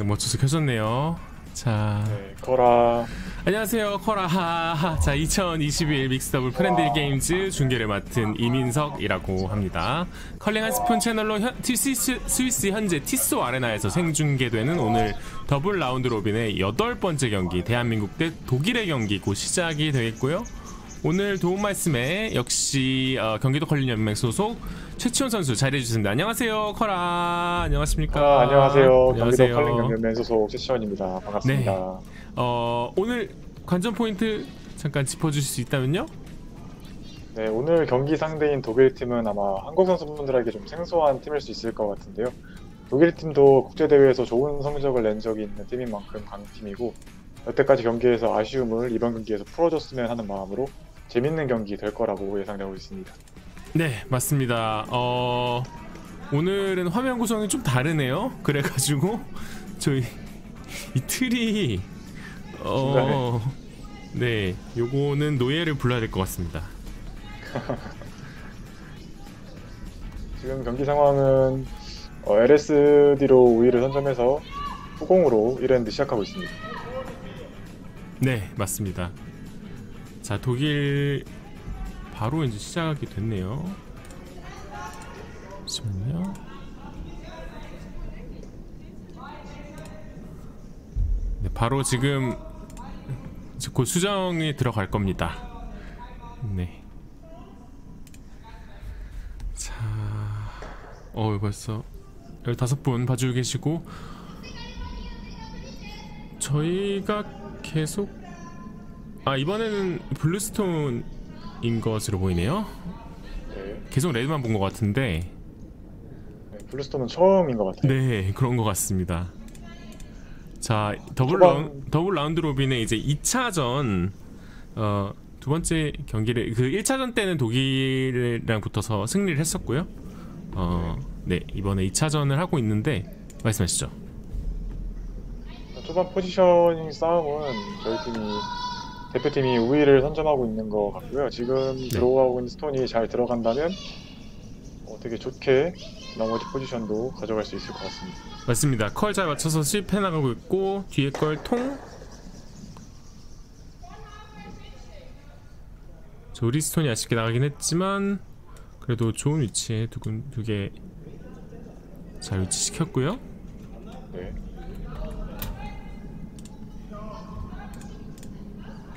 네, 멋져서 켜졌네요. 자, 네, 거라 안녕하세요. 커라하하. 자, 2021 mix double friendly games 중계를 맡은 이민석이라고 합니다. 컬링 한 스푼 채널로 현, 티- 스위스, 스위스 현재 Tissot Arena에서 생중계되는 오늘 double round robin의 여덟 번째 경기 대한민국 대 독일의 경기 곧 시작이 되겠고요. 오늘 도움 말씀에 역시 어, 경기도 컬링 연맹 소속 최치원 선수 자리해 주셨습니다. 안녕하세요, 커라. 안녕하십니까? 아, 안녕하세요. 안녕하세요. 경기도 컬링 연맹 소속 최시원입니다. 반갑습니다. 어, 오늘 관전 포인트 잠깐 짚어주실 수 있다면요? 네, 오늘 경기 상대인 독일 팀은 아마 한국 선수분들에게 좀 생소한 팀일 수 있을 것 같은데요. 독일 팀도 국제 대회에서 좋은 성적을 낸 적이 있는 팀인 만큼 강팀이고 여태까지 경기에서 아쉬움을 이번 경기에서 풀어줬으면 하는 마음으로 재밌는 경기 될 거라고 예상되고 있습니다. 네, 맞습니다. 어, 오늘은 화면 구성이 좀 다르네요. 그래가지고 저희 이 틀이 어, 네, 요거는 노예를 불러야 될 것 같습니다. 지금 경기 상황은 어, LSD로 우위를 선점해서 후공으로 1라운드 시작하고 있습니다. 네, 맞습니다. 자, 독일 바로 이제 시작이 됐네요. 잠시만요. 네, 바로 지금 곧 수정이 들어갈 겁니다. 네. 자, 어 벌써 15분 봐주고 계시고 저희가 계속 아 이번에는 blue stone인 것으로 보이네요. 네, 계속 red만 본 것 같은데 네, blue stone은 처음인 것 같아요. 네 그런 것 같습니다. 자 더블 초반- 라운, double round robin의 이제 2차전 어, 두 번째 경기를 그 1차전 때는 독일이랑 붙어서 승리를 했었고요. 어, 네 이번에 2차전을 하고 있는데 말씀하시죠. 초반 포지셔닝 싸움은 저희 팀이 대표팀이 우위를 선점하고 있는 것 같고요. 지금 네. 들어가고 있는 스톤이 잘 들어간다면 어, 되게 좋게 나머지 포지션도 가져갈 수 있을 것 같습니다. 맞습니다. 컬 잘 맞춰서 실패 나가고 있고 뒤에 걸 통. 저 리스톤이 아쉽게 나가긴 했지만 그래도 좋은 위치에 두개잘 위치시켰고요. 네,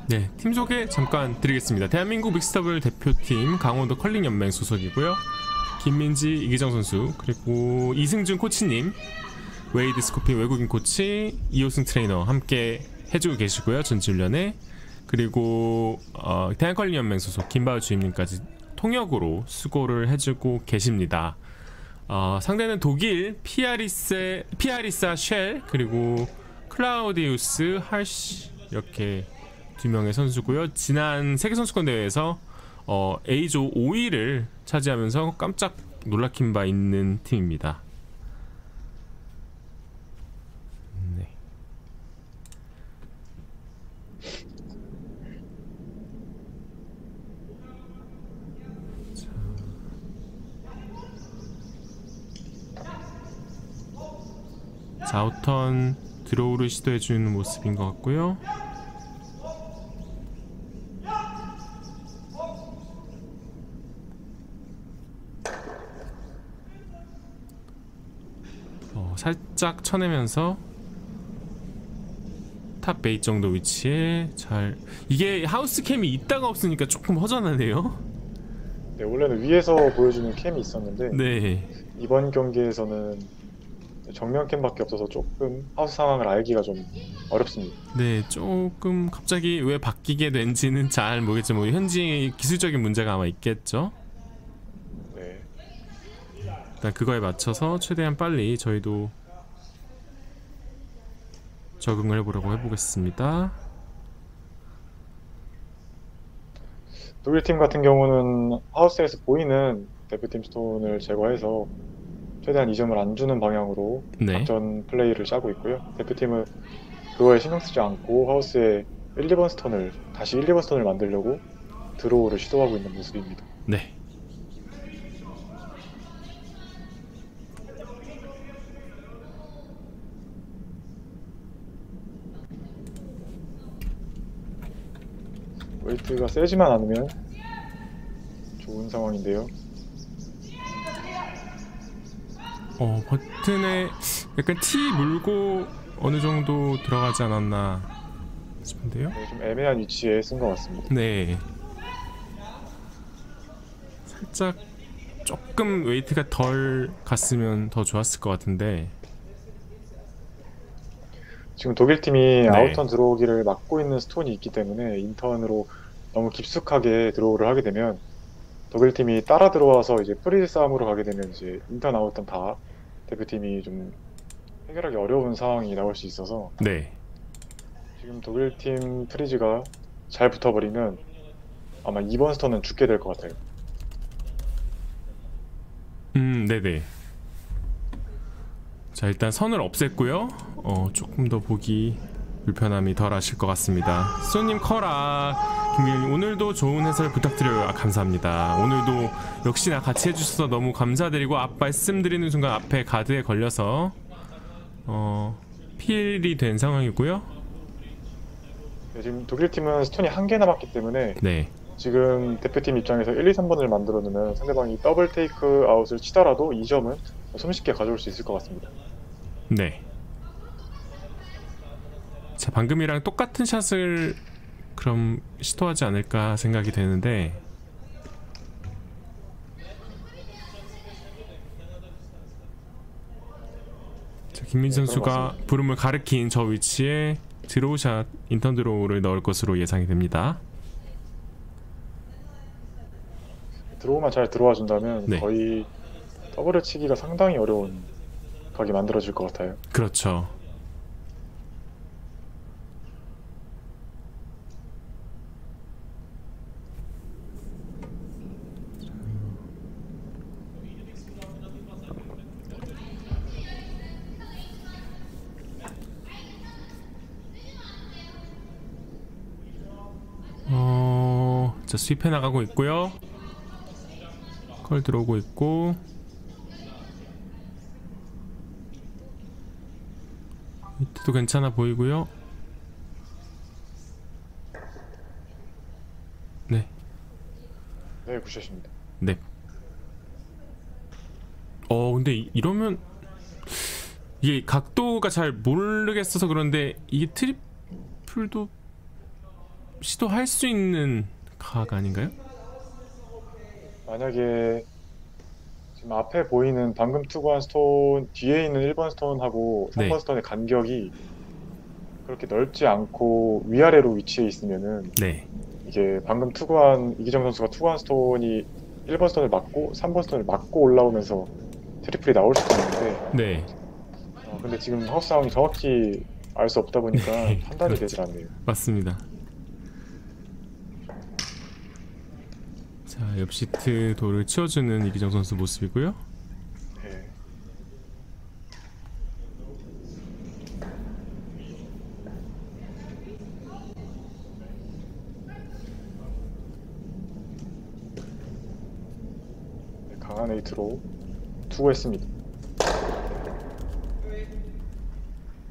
네, 팀 소개 잠깐 드리겠습니다. 대한민국 믹스더블 대표팀 강원도 컬링 연맹 소속이고요. 김민지, 이기정 선수, 그리고 이승준 코치님, 웨이드 스코피 외국인 코치, 이호승 트레이너 함께 해주고 계시고요. 전지훈련에 그리고 어, 대한 컬링 연맹 소속 김바우 주임님까지 통역으로 수고를 해주고 계십니다. 어, 상대는 독일 피아리스 피아리사 쉘 그리고 클라우디우스 할시 이렇게 두 명의 선수고요. 지난 세계 선수권 대회에서 어, A조 5위를 차지하면서 깜짝 놀래킨 바 있는 팀입니다. 네. 자. 자우턴 드로우를 시도해 주는 모습인 것 같고요. 어, 살짝 쳐내면서 top eight 정도 위치에 잘 이게 하우스 cam이 있다가 없으니까 조금 허전하네요. 네, 원래는 위에서 보여주는 cam이 있었는데 네, 이번 경기에서는 정면 cam밖에 없어서 조금 하우스 상황을 알기가 좀 어렵습니다. 네 조금 갑자기 왜 바뀌게 된지는 잘 모르겠지만 뭐 현지 기술적인 문제가 아마 있겠죠. 네, 일단 그거에 맞춰서 최대한 빨리 저희도 적응을 해보려고 해보겠습니다. 독일 팀 같은 경우는 하우스에서 보이는 대표팀 스톤을 제거해서 최대한 이 점을 안 주는 방향으로 네, 작전 플레이를 짜고 있고요. 대표팀은 그거에 신경 쓰지 않고 하우스에 1, 2번 스톤을 다시 1, 2번 스톤을 만들려고 드로우를 시도하고 있는 모습입니다. 네. 웨이트가 세지만 않으면 좋은 상황인데요. 어 버튼에 약간 T 물고 어느 정도 들어가지 않았나 싶은데요. 네, 좀 애매한 위치에 선 것 같습니다. 네. 살짝 조금 weight가 덜 갔으면 더 좋았을 것 같은데. 지금 독일 팀이 out turn draw 오기를 막고 있는 스톤이 있기 때문에 in turn으로 너무 깊숙하게 draw를 하게 되면 독일 팀이 따라 들어와서 이제 freeze 싸움으로 가게 되면 이제 in turn out turn 다 대표팀이 좀 해결하기 어려운 상황이 나올 수 있어서 네. 지금 독일 팀 freeze가 잘 붙어버리면 아마 이번 스톤은 죽게 될 것 같아요. 음, 네네. 자, 일단 선을 없앴고요. 어, 조금 더 보기 불편함이 덜 하실 것 같습니다. 수님 커라. 김기현님 오늘도 좋은 해설 부탁드려요. 아, 감사합니다. 오늘도 역시나 같이 해주셔서 너무 감사드리고 앞 말씀드리는 순간 앞에 가드에 걸려서 어, peel이 된 상황이고요. 네, 지금 독일 팀은 스톤이 한 개 남았기 때문에 네, 지금 대표팀 입장에서 1, 2, 3번을 만들어 놓으면 상대방이 double takeout을 치더라도 2점은 손쉽게 가져올 수 있을 것 같습니다. 네. 자, 방금이랑 똑같은 샷을 그럼 시도하지 않을까 생각이 되는데 자, 김민 네, 선수가 broom을 가리킨 저 위치에 draw shot in turn draw를 넣을 것으로 예상이 됩니다. draw만 잘 들어와 준다면 네. 거의 더블을 치기가 상당히 어려운 각이 만들어질 것 같아요. 그렇죠. 어, 자 sweep해 나가고 있고요. curl 들어오고 있고 weight도 괜찮아 보이고요. 네, 네, good shot입니다. 네. 어, 근데 이- 이러면 이게 각도가 잘 모르겠어서 그런데 이게 triple도 시도할 수 있는 각 아닌가요? 만약에 지금 앞에 보이는 방금 투구한 스톤 뒤에 있는 1번 스톤하고 3번 네. 스톤의 간격이 그렇게 넓지 않고 위아래로 위치해 있으면은 네, 이게 방금 투구한 이기정 선수가 투구한 스톤이 1번 스톤을 맞고 3번 스톤을 맞고 올라오면서 triple이 나올 수도 있는데 네, 어, 근데 지금 하우스 상황이 정확히 알 수 없다 보니까 네, 판단이 그렇죠. 되질 않네요. 맞습니다. 자, 옆 시트 돌을 치워주는 이기정 선수 모습이고요. 네. 네, 강한 에이트로 투구했습니다.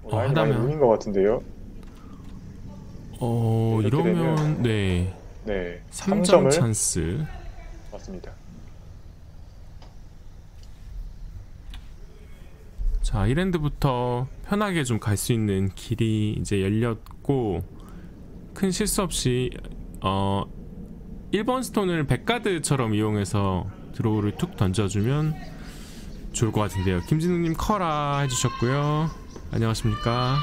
어, 라인 많이 하다면- 뭉인 것 같은데요. 어, 이렇게 이러면 네, 네, 3점 3점을 찬스. 맞습니다. 자, 1엔드부터 편하게 좀 갈 수 있는 길이 이제 열렸고 큰 실수 없이 어 1번 스톤을 백가드처럼 이용해서 드로우를 툭 던져주면 좋을 것 같은데요. 김진우님 커라 해주셨고요. 안녕하십니까?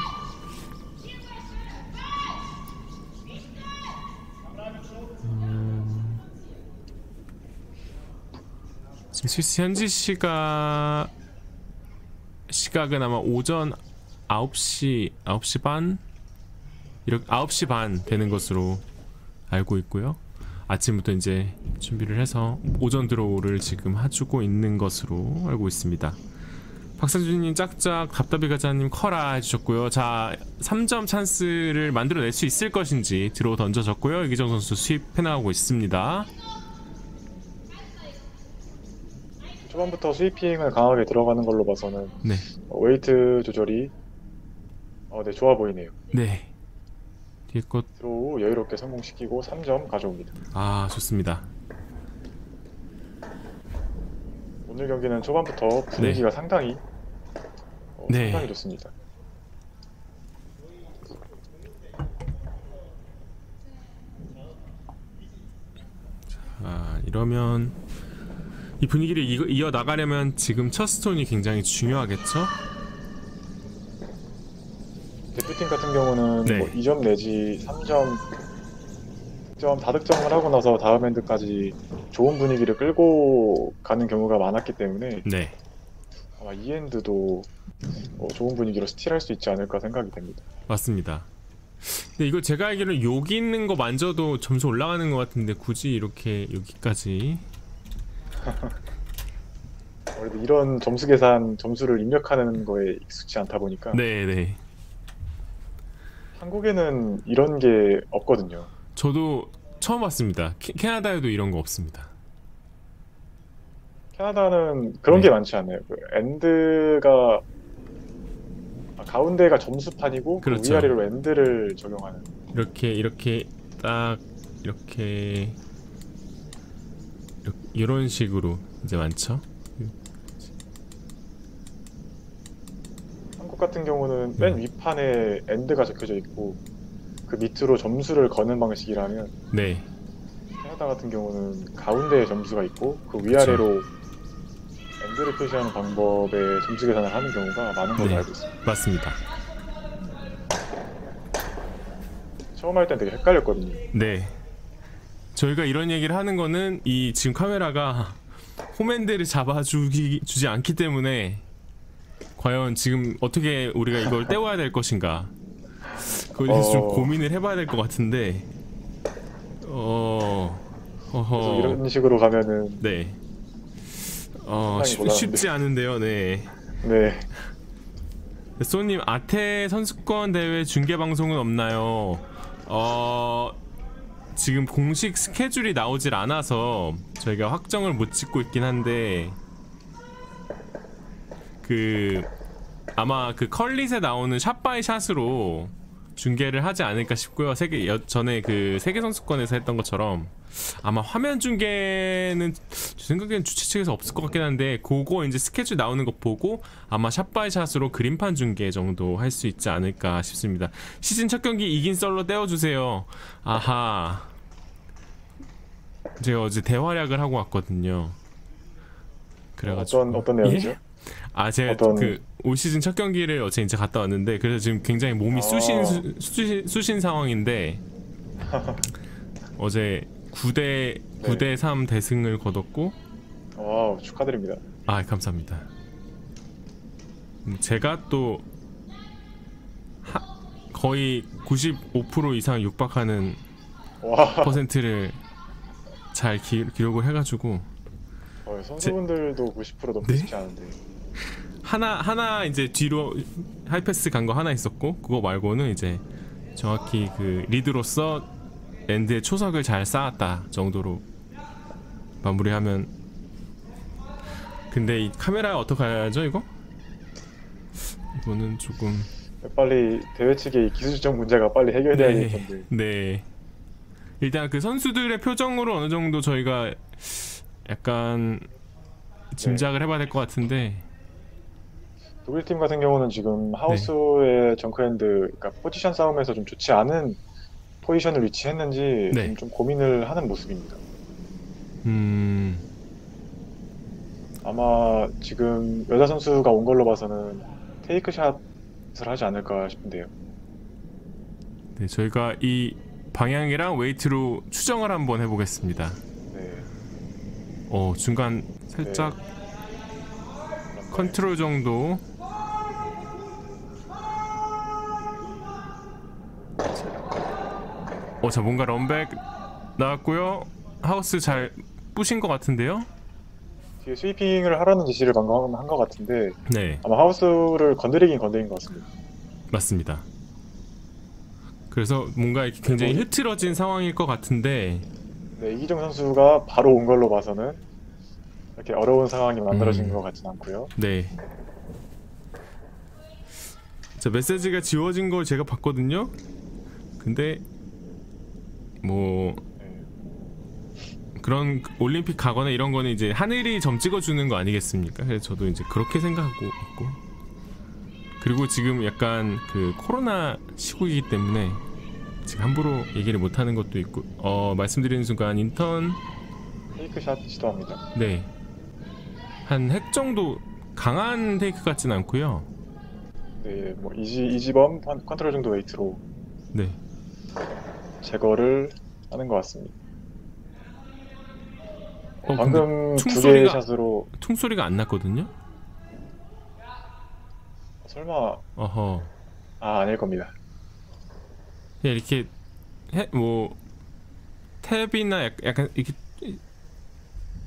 스위스 현지 시각 시각은 아마 오전 9시 9시 반 이렇게 9시 반 되는 것으로 알고 있고요. 아침부터 이제 준비를 해서 오전 draw를 지금 해주고 있는 것으로 알고 있습니다. 박상준님 짝짝 답답이 가자님 커라 해주셨고요. 자 3점 찬스를 만들어낼 수 있을 것인지 draw 던져졌고요. 이기정 선수 sweep해 나가고 있습니다. 초반부터 sweeping을 강하게 들어가는 걸로 봐서는 네, 어, weight 조절이 어, 네, 좋아 보이네요. 네. 뒤에 것, draw 여유롭게 성공시키고 3점 가져옵니다. 아, 좋습니다. 오늘 경기는 초반부터 분위기가 상당히 어, 네. 상당히 좋습니다. 아, 이러면 이 분위기를 이어, 나가려면 지금 첫 스톤이 굉장히 중요하겠죠? 대표팀 같은 경우는 네. 뭐 2점 내지 3점 득점 다득점을 하고 나서 다음 엔드까지 좋은 분위기를 끌고 가는 경우가 많았기 때문에 네. 아마 이 엔드도 어, 좋은 분위기로 스틸할 수 있지 않을까 생각이 됩니다. 맞습니다. 근데 이거 제가 알기로는 여기 있는 거 만져도 점수 올라가는 것 같은데 굳이 이렇게 여기까지 아무래도 이런 점수 계산 점수를 입력하는 거에 익숙치 않다 보니까 네네 한국에는 이런 게 없거든요. 저도 처음 봤습니다 캐, 캐나다에도 이런 거 없습니다 캐나다는 그런 네. 게 많지 않아요. 그 엔드가 아, 가운데가 점수판이고 그 그렇죠. 위아래로 엔드를 적용하는 이렇게 이렇게 딱 이렇게 이런 식으로 이제 많죠 한국 같은 경우는 음. 맨 위판에 엔드가 적혀져 있고 그 밑으로 점수를 거는 방식이라면 네 캐나다 같은 경우는 가운데에 점수가 있고 그 위아래로 엔드를 표시하는 방법에 점수 계산을 하는 경우가 많은 걸로 네. 알고 있습니다. 맞습니다 처음 할 땐 되게 헷갈렸거든요. 네 저희가 이런 얘기를 하는 거는 이 지금 카메라가 홈핸드를 잡아주기 주지 않기 때문에 과연 지금 어떻게 우리가 이걸 떼워야 될 것인가 그거에 대해서 좀 어. 고민을 해봐야 될 것 같은데 어 어허 이런 식으로 가면은 네 어, 쉽. 쉽지 않은데요 네네 소님 아태 선수권 대회 중계 방송은 없나요? 어 지금 공식 스케줄이 나오질 않아서 저희가 확정을 못 짓고 있긴 한데 그 아마 그 컬릿에 나오는 샷바이 샷으로 중계를 하지 않을까 싶고요. 세계 여, 전에 그 세계 선수권에서 했던 것처럼 아마 화면 중계는 제 생각에는 주최 측에서 없을 것 같긴 한데 그거 이제 스케줄 나오는 거 보고 아마 샷바이 샷으로 그림판 중계 정도 할 수 있지 않을까 싶습니다. 시즌 첫 경기 이긴 썰로 떼어주세요. 아하. 제가 어제 대활약을 하고 왔거든요. 그래가지고 어떤 어떤 내용이죠? 예? 아 제가 어떤- 그올 시즌 첫 경기를 어제 이제 갔다 왔는데 그래서 지금 굉장히 몸이 아. 쑤신 수, 쑤신, 쑤신 상황인데 어제 9대 9대 3 대승을 거뒀고 와우 축하드립니다. 아 감사합니다. 음, 제가 또 하, 거의 95% 이상 육박하는 와 퍼센트를 잘 기, 기록을 해가지고 어, 선수분들도 90% 넘기 네? 쉽지 않은데 하나 하나 이제 뒤로 하이패스 간 거 하나 있었고 그거 말고는 이제 정확히 그 lead로서 엔드의 초석을 잘 쌓았다 정도로 마무리하면 근데 이 카메라 어떻게 해야죠 이거? 이거는 조금 빨리 대회 측의 기술적 문제가 빨리 해결돼야 될 네, 텐데 네. 일단 그 선수들의 표정으로 어느 정도 저희가 약간 짐작을 해봐야 될 것 같은데 독일 팀 같은 경우는 지금 하우스의 정크핸드 그러니까 포지션 싸움에서 좀 좋지 않은 포지션을 위치했는지 네. 좀, 좀 고민을 하는 모습입니다. 음 아마 지금 여자 선수가 온 걸로 봐서는 take샷을 하지 않을까 싶은데요. 네, 저희가 이 방향이랑 weight로 추정을 한번 해보겠습니다. 네. 어 중간 살짝 그런데 컨트롤 정도. 어자 뭔가 런백 나왔고요. 하우스 잘 부신 것 같은데요. 뒤에 스위핑을 하라는 지시를 방금 한 것 같은데 네 아마 하우스를 건드리긴 건드린 것 같습니다. 맞습니다. 그래서 뭔가 이렇게 굉장히 그리고- 흐트러진 상황일 것 같은데 네, 이기정 선수가 바로 온 걸로 봐서는 이렇게 어려운 상황이 만들어진 음. 것 같진 않고요. 네. 자 메시지가 지워진 걸 제가 봤거든요. 근데 뭐 네. 그런 올림픽 가거나 이런 거는 이제 하늘이 점 찍어주는 거 아니겠습니까? 그래서 저도 이제 그렇게 생각하고 있고 그리고 지금 약간 그 코로나 시국이기 때문에 지금 함부로 얘기를 못 하는 것도 있고 어 말씀드리는 순간 인턴 페이크샷 시도합니다. 네 한 hack 정도 강한 take 같진 않고요 네, 뭐 easy easy bump 컨- 컨트롤 정도 weight로 네 제거를 하는 것 같습니다. 어, 방금 두 개의 샷으로 총소리가 안 났거든요 설마 어허 아 아닐 겁니다. 그냥 이렇게 해, 뭐 tap이나 약- 약간 이렇게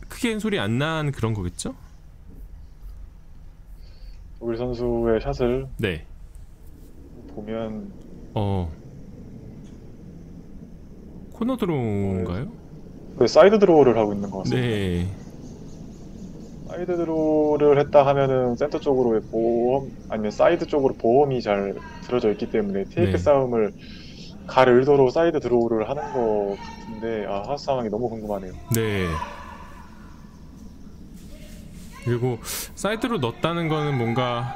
크게 소리 안 나는 그런 거겠죠? 독일 선수의 샷을 네. 보면 어. 코너 draw인가요? 그 사이드 draw를 하고 있는 것 같습니다. 네. 사이드 draw를 했다 하면은 센터 쪽으로 보험 아니면 사이드 쪽으로 보험이 잘 들어져 있기 때문에 take 네. 싸움을 갈 의도로 사이드 draw를 하는 것 같은데 아 하우스 상황이 너무 궁금하네요. 네. 그리고 사이드로 넣었다는 거는 뭔가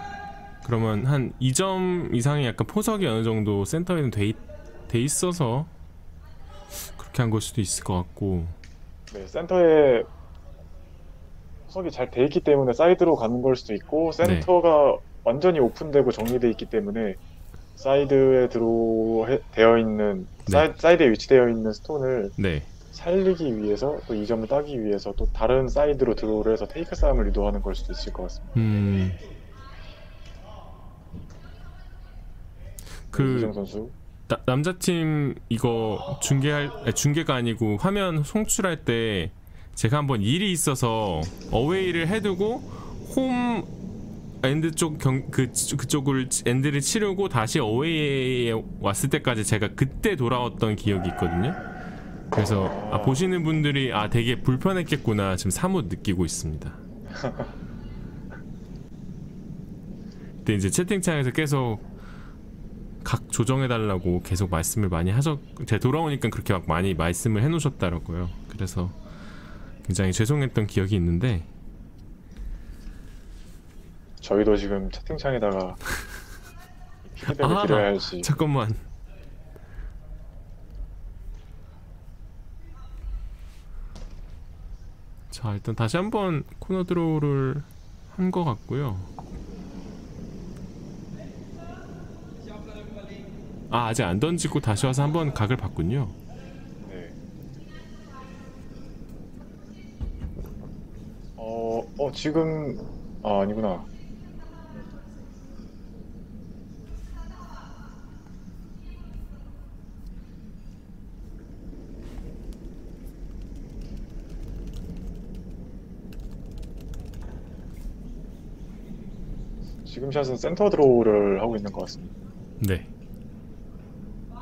그러면 한 2점 이상의 약간 포석이 어느 정도 센터에는 돼, 있, 돼 있어서 그렇게 한 걸 수도 있을 것 같고 네, 센터에 석이 잘 돼 있기 때문에 사이드로 가는 걸 수도 있고 센터가 완전히 오픈되고 정리돼 있기 때문에 사이드에 들어 되어 있는 네. 사이, 사이드에 위치되어 있는 스톤을 네. 살리기 위해서 또 2점을 따기 위해서 또 다른 사이드로 draw를 해서 take 싸움을 유도하는 걸 수도 있을 것 같습니다. 음. 그 선수 나, 남자팀 이거 중계할 아니, 중계가 아니고 화면 송출할 때 제가 한번 일이 있어서 away를 해두고 홈 엔드 쪽 경 그 그쪽을 엔드를 치르고 다시 away에 왔을 때까지 제가 그때 돌아왔던 기억이 있거든요. 그래서 아, 보시는 분들이 아 되게 불편했겠구나 지금 사뭇 느끼고 있습니다. 근데 이제 채팅창에서 계속 각 조정해 달라고 계속 말씀을 많이 하셨 제가 돌아오니까 그렇게 막 많이 말씀을 해 놓으셨더라고요. 그래서 굉장히 죄송했던 기억이 있는데 저희도 지금 채팅창에다가 피드백을 아, 드려야 할지 잠깐만. 자 일단 다시 한번 코너 드로우를 한 것 같고요. 아 아직 안 던지고 다시 와서 한번 각을 봤군요. 네. 어, 어 지금 아 아니구나. 지금 샷은 센터 드로우를 하고 있는 것 같습니다. 네.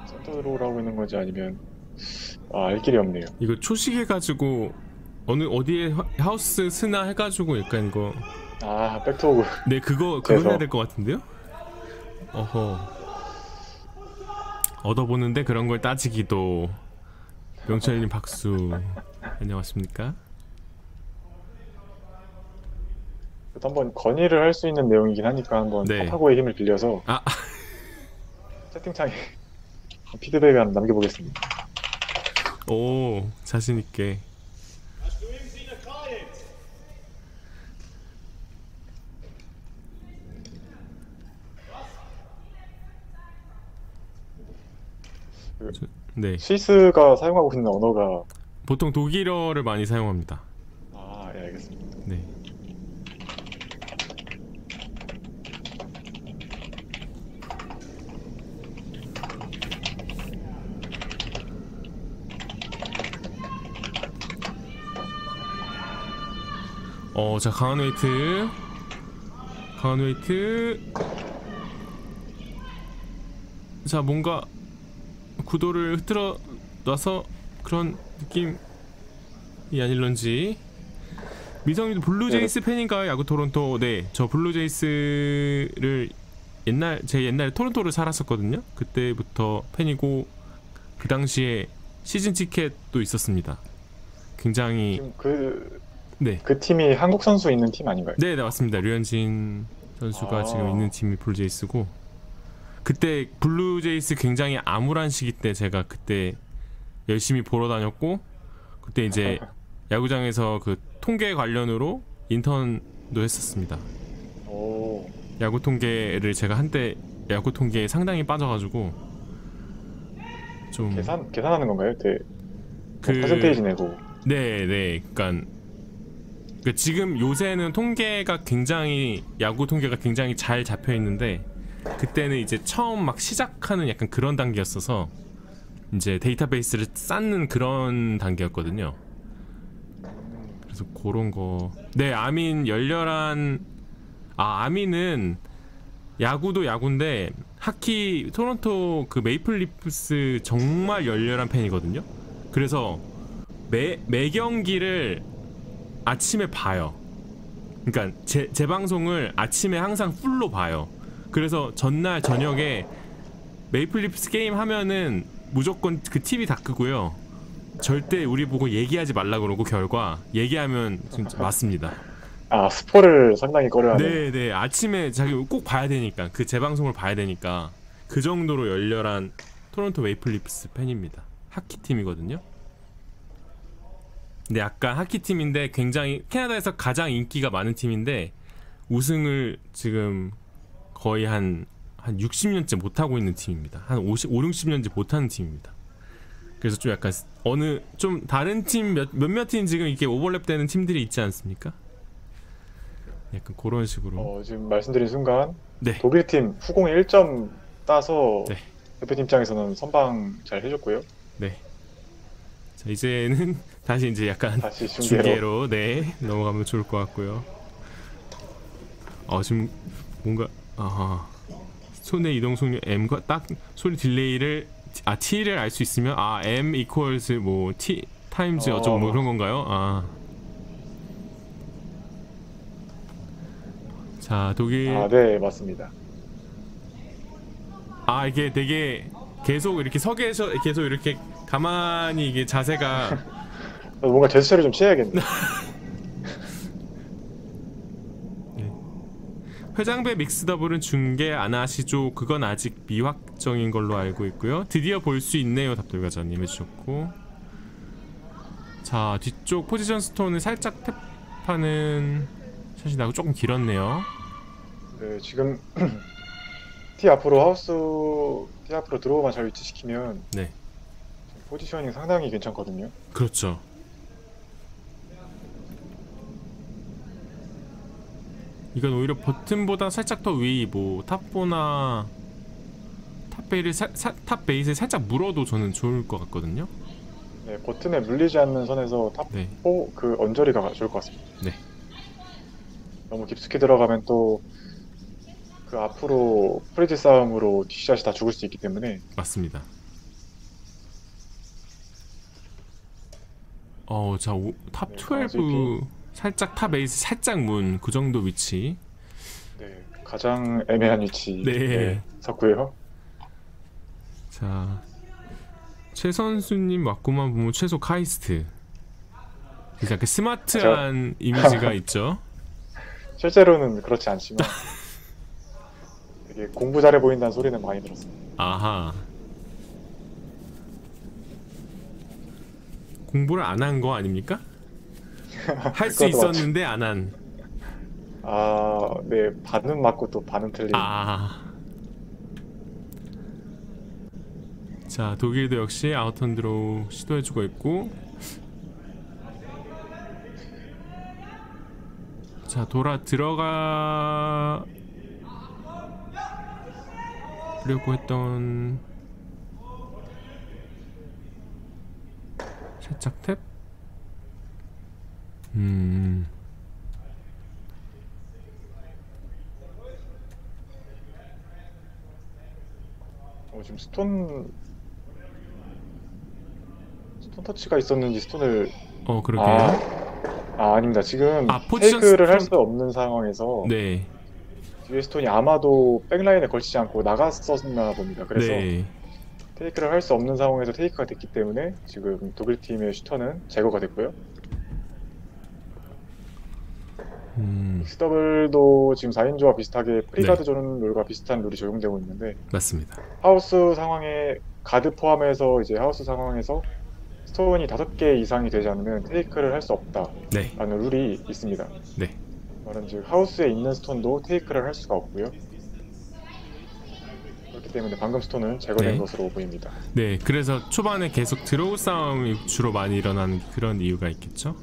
센터 드로우를 하고 있는 건지 아니면 아, 알 길이 없네요. 이거 초시해 가지고 어느 어디에 하- 하우스 스나 해가지고 약간 이거 아, 백토그. 네 그거 그거. 해야 될 것 같은데요? 어허 얻어보는데 그런 걸 따지기도 명철님 박수 안녕하십니까? 한번 건의를 할 수 있는 내용이긴 하니까 한번 네. 파파고의 힘을 빌려서 아 채팅창에 피드백을 한번 남겨보겠습니다. 오 자신 있게 네 스위스가 사용하고 있는 언어가 보통 독일어를 많이 사용합니다. 아, 예, 알겠습니다. 네. 어, 자, 강한 웨이트. 강한 웨이트. 자, 뭔가 구도를 흐트러 놔서 그런 느낌이 아닐런지. 미성님도 블루제이스 팬인가요? 야구 토론토. 네, 저 블루제이스를 옛날 제 옛날에 토론토를 살았었거든요. 그때부터 팬이고 그 당시에 시즌 티켓도 있었습니다. 굉장히 그, 네. 그 팀이 한국 선수 있는 팀 아닌가요? 네, 네 맞습니다. 류현진 선수가 아. 지금 있는 팀이 블루제이스고 그때 블루제이스 굉장히 암울한 시기 때 제가 그때 열심히 보러 다녔고 그때 이제 야구장에서 그 통계 관련으로 인턴도 했었습니다. 오, 야구 통계를 제가 한때 야구 통계에 상당히 빠져가지고 좀 계산, 계산하는 건가요? 네. 그- 그... 퍼센테이지 내고. 네, 네. 그러니까 그 지금 요새는 통계가 굉장히 야구 통계가 굉장히 잘 잡혀 있는데 그때는 이제 처음 막 시작하는 약간 그런 단계였어서 이제 데이터베이스를 쌓는 그런 단계였거든요. 그래서 그런 거. 네, 아민 열렬한 아, 아민은 야구도 야구인데 하키 토론토 그 메이플 리프스 정말 열렬한 팬이거든요. 그래서 매, 매 경기를 아침에 봐요. 그러니까 제, 제 방송을 아침에 항상 full로 봐요. 그래서 전날 저녁에 메이플리프스 게임 하면은 무조건 그 TV 다 끄고요. 절대 우리 보고 얘기하지 말라 그러고 결과 얘기하면 진짜 맞습니다. 아, 스포를 상당히 꺼려하는. 네, 네. 아침에 자기 꼭 봐야 되니까 그 재방송을 봐야 되니까 그 정도로 열렬한 토론토 메이플리프스 팬입니다. 하키 팀이거든요. 근데 약간 하키 팀인데 굉장히 캐나다에서 가장 인기가 많은 팀인데 우승을 지금 거의 한 한 60년째 못 하고 있는 팀입니다. 한 50, 5, 60년째 못 하는 팀입니다. 그래서 좀 약간 어느 좀 다른 팀 몇, 몇몇 팀 지금 이렇게 오버랩 되는 팀들이 있지 않습니까? 약간 그런 식으로. 어, 지금 말씀드린 순간 네. 독일 팀 후공에 1점 따서 네. 대표팀 입장에서는 선방 잘 해줬고요. 네. 자 이제는 다시 이제 약간 다시 중계로. 중계로 네 넘어가면 좋을 것 같고요. 어 지금 뭔가 아하 손의 이동 속력 M과 딱 소리 delay를 아 T를 알 수 있으면 아 M equals 뭐 T times 어. 어쩌고 뭐 그런 건가요? 아. 자 독일 아, 네, 맞습니다. 아 이게 되게 계속 이렇게 서 계셔 계속 이렇게 가만히 이게 자세가 어, 뭔가 제스처를 좀 취해야겠네. 회장배 믹스 더블은 중계 안 하시죠? 그건 아직 미확정인 걸로 알고 있고요. 드디어 볼 수 있네요. 답돌가자님 해주셨고 자 뒤쪽 포지션 스톤을 살짝 tap하는 샷이 나고 조금 길었네요. 네, 지금 티 앞으로 하우스 티 앞으로 들어오만 잘 위치시키면 네. positioning 상당히 괜찮거든요. 그렇죠. 이건 오히려 버튼보다 살짝 더 위, 뭐 탑보나 탑베이를 사, 사, top eight에 살짝 물어도 저는 좋을 것 같거든요. 네, 버튼에 물리지 않는 선에서 네, top4 그 언저리가 좋을 것 같습니다. 네. 너무 깊숙이 들어가면 또 그 앞으로 freeze 싸움으로 티샷이 다 죽을 수 있기 때문에 맞습니다. 어, 자, 오, top 네, 12 가지고. 살짝 top eight 살짝 문 그 정도 위치. 네, 가장 애매한 위치 네. 섰고요. 자, 최 선수님 맞고만 보면 최소 카이스트. 그러니까 그 스마트한 이미지가 있죠. 실제로는 그렇지 않지만 되게 공부 잘해 보인다는 소리는 많이 들었습니다. 아하. 공부를 안 한 거 아닙니까? 할 수. 있었는데 안 한. 아, 네, 반은 맞고 또 반은 틀린. 아. 자, 독일도 역시 아웃턴 드로우 시도해주고 있고. 자, 돌아 들어가. 려고 했던 살짝 탭. 음. 어, 지금 스톤 스톤 터치가 있었는지 스톤을 어, 그러게요. 아, 아 아닙니다. 지금 아, take를 할 스톤- 수 없는 상황에서 네. 뒤에 스톤이 아마도 back line에 걸치지 않고 나갔었나 봅니다. 그래서 네. take를 할 수 없는 상황에서 take가 됐기 때문에 지금 독일 팀의 슈터는 제거가 됐고요. 음, 믹스더블도 지금 4인조와 비슷하게 free guard 네. 조는 룰과 비슷한 룰이 적용되고 있는데 맞습니다. 하우스 상황에 가드 포함해서 이제 하우스 상황에서 스톤이 다섯 개 이상이 되지 않으면 take를 할 수 없다라는 네, 룰이 있습니다. 네, 말은즉 하우스에 있는 스톤도 take를 할 수가 없고요. 그렇기 때문에 방금 스톤은 제거된 네. 것으로 보입니다. 네. 그래서 초반에 계속 draw 싸움이 주로 많이 일어나는 그런 이유가 있겠죠.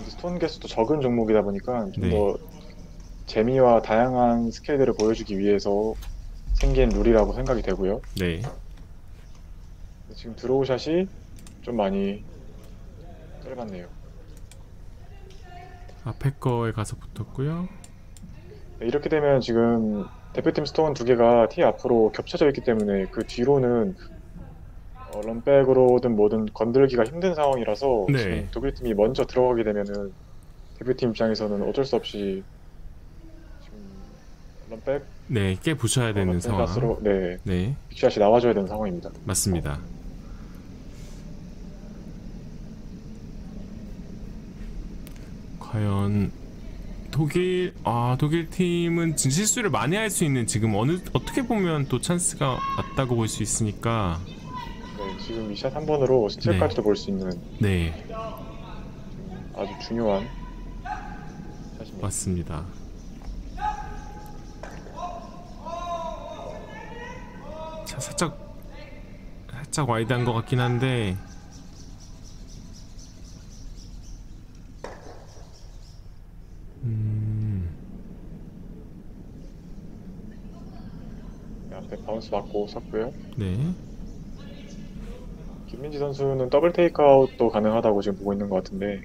스톤 개수도 적은 종목이다 보니까 좀 네. 더 재미와 다양한 skill들을 보여주기 위해서 생긴 룰이라고 생각이 되고요. 네, 지금 draw 샷이 좀 많이 짧았네요. 앞에 거에 가서 붙었고요. 네, 이렇게 되면 지금 대표팀 스톤 두 개가 티 앞으로 겹쳐져 있기 때문에 그 뒤로는 어, runback으로든 뭐든 건들기가 힘든 상황이라서 네. 지금 독일 팀이 먼저 들어가게 되면은 대표팀 입장에서는 어쩔 수 없이 지금 런백 네, 깨 부셔야 되는 상황. 로네 네, 빅샷이 나와줘야 되는 상황입니다. 맞습니다. 과연 독일 아 독일 팀은 진- 실수를 많이 할 수 있는 지금 어느 어떻게 보면 또 찬스가 왔다고 볼 수 있으니까 네, 지금 이샷한 번으로 스틸까지도 볼수 있는 네 아주 중요한 샷입니다. 맞습니다. 자 살짝 살짝 wide한 것 같긴 한데 음. 네, 앞에 bounce 맞고 섰고요. 네, 김민지 선수는 더블 테이크아웃도 가능하다고 지금 보고 있는 것 같은데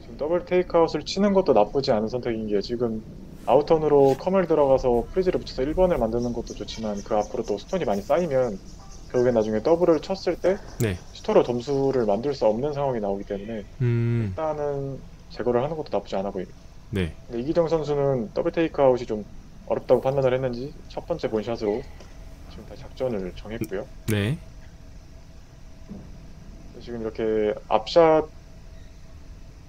지금 더블 테이크아웃을 치는 것도 나쁘지 않은 선택인 게 지금 아웃턴으로 come을 들어가서 freeze를 붙여서 1번을 만드는 것도 좋지만 그 앞으로 또 스톤이 많이 쌓이면 결국엔 나중에 더블을 쳤을 때 네, 슈터로 점수를 만들 수 없는 상황이 나오기 때문에 음, 일단은 제거를 하는 것도 나쁘지 않아 보입니다. 네, 근데 이기정 선수는 더블 테이크아웃이 좀 어렵다고 판단을 했는지 첫 번째 본샷으로 지금 다시 작전을 정했고요. 네, 지금 이렇게 앞샷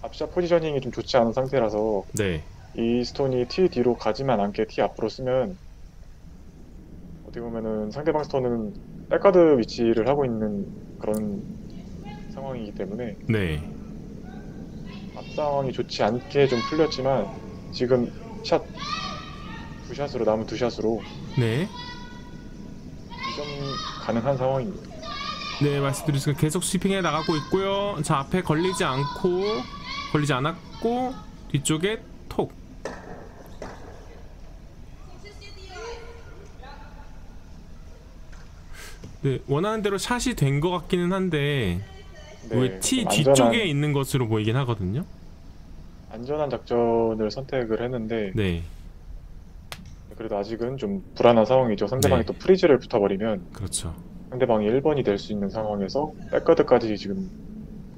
앞샷 positioning이 좀 좋지 않은 상태라서 네, 이 스톤이 티 뒤로 가지만 않게 티 앞으로 쓰면 어떻게 보면은 상대방 스톤은 back guard 위치를 하고 있는 그런 상황이기 때문에 네, 앞 상황이 좋지 않게 좀 풀렸지만 지금 샷 두 샷으로 남은 두 샷으로 네. 2점 가능한 상황입니다. 네, 말씀드리지만 계속 스위핑해 나가고 있고요. 자, 앞에 걸리지 않고 걸리지 않았고 뒤쪽에 톡. 네, 원하는 대로 샷이 된 것 같기는 한데 왜티좀 뒤쪽에 있는 것으로 보이긴 하거든요. 안전한 작전을 선택을 했는데 네, 그래도 아직은 좀 불안한 상황이죠. 상대방이 네. 또 freeze를 붙어버리면 그렇죠. 상대방이 1번이 될 수 있는 상황에서 back guard까지 지금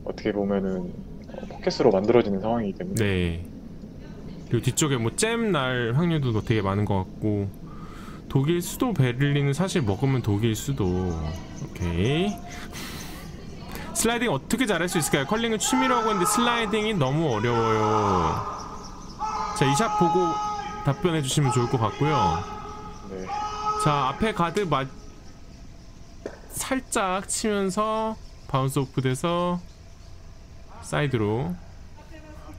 어떻게 보면은 어, 포켓으로 만들어지는 상황이기 때문에 네. 그리고 뒤쪽에 뭐 잼 날 확률도 되게 많은 것 같고 독일 수도 베를린은 사실 먹으면 독일 수도 오케이 슬라이딩 어떻게 잘할 수 있을까요? 컬링은 취미로 하고 있는데 슬라이딩이 너무 어려워요 자 이 샷 보고 답변해 주시면 좋을 것 같고요 네. 자 앞에 가드 맞 살짝 치면서 bounce off 돼서 사이드로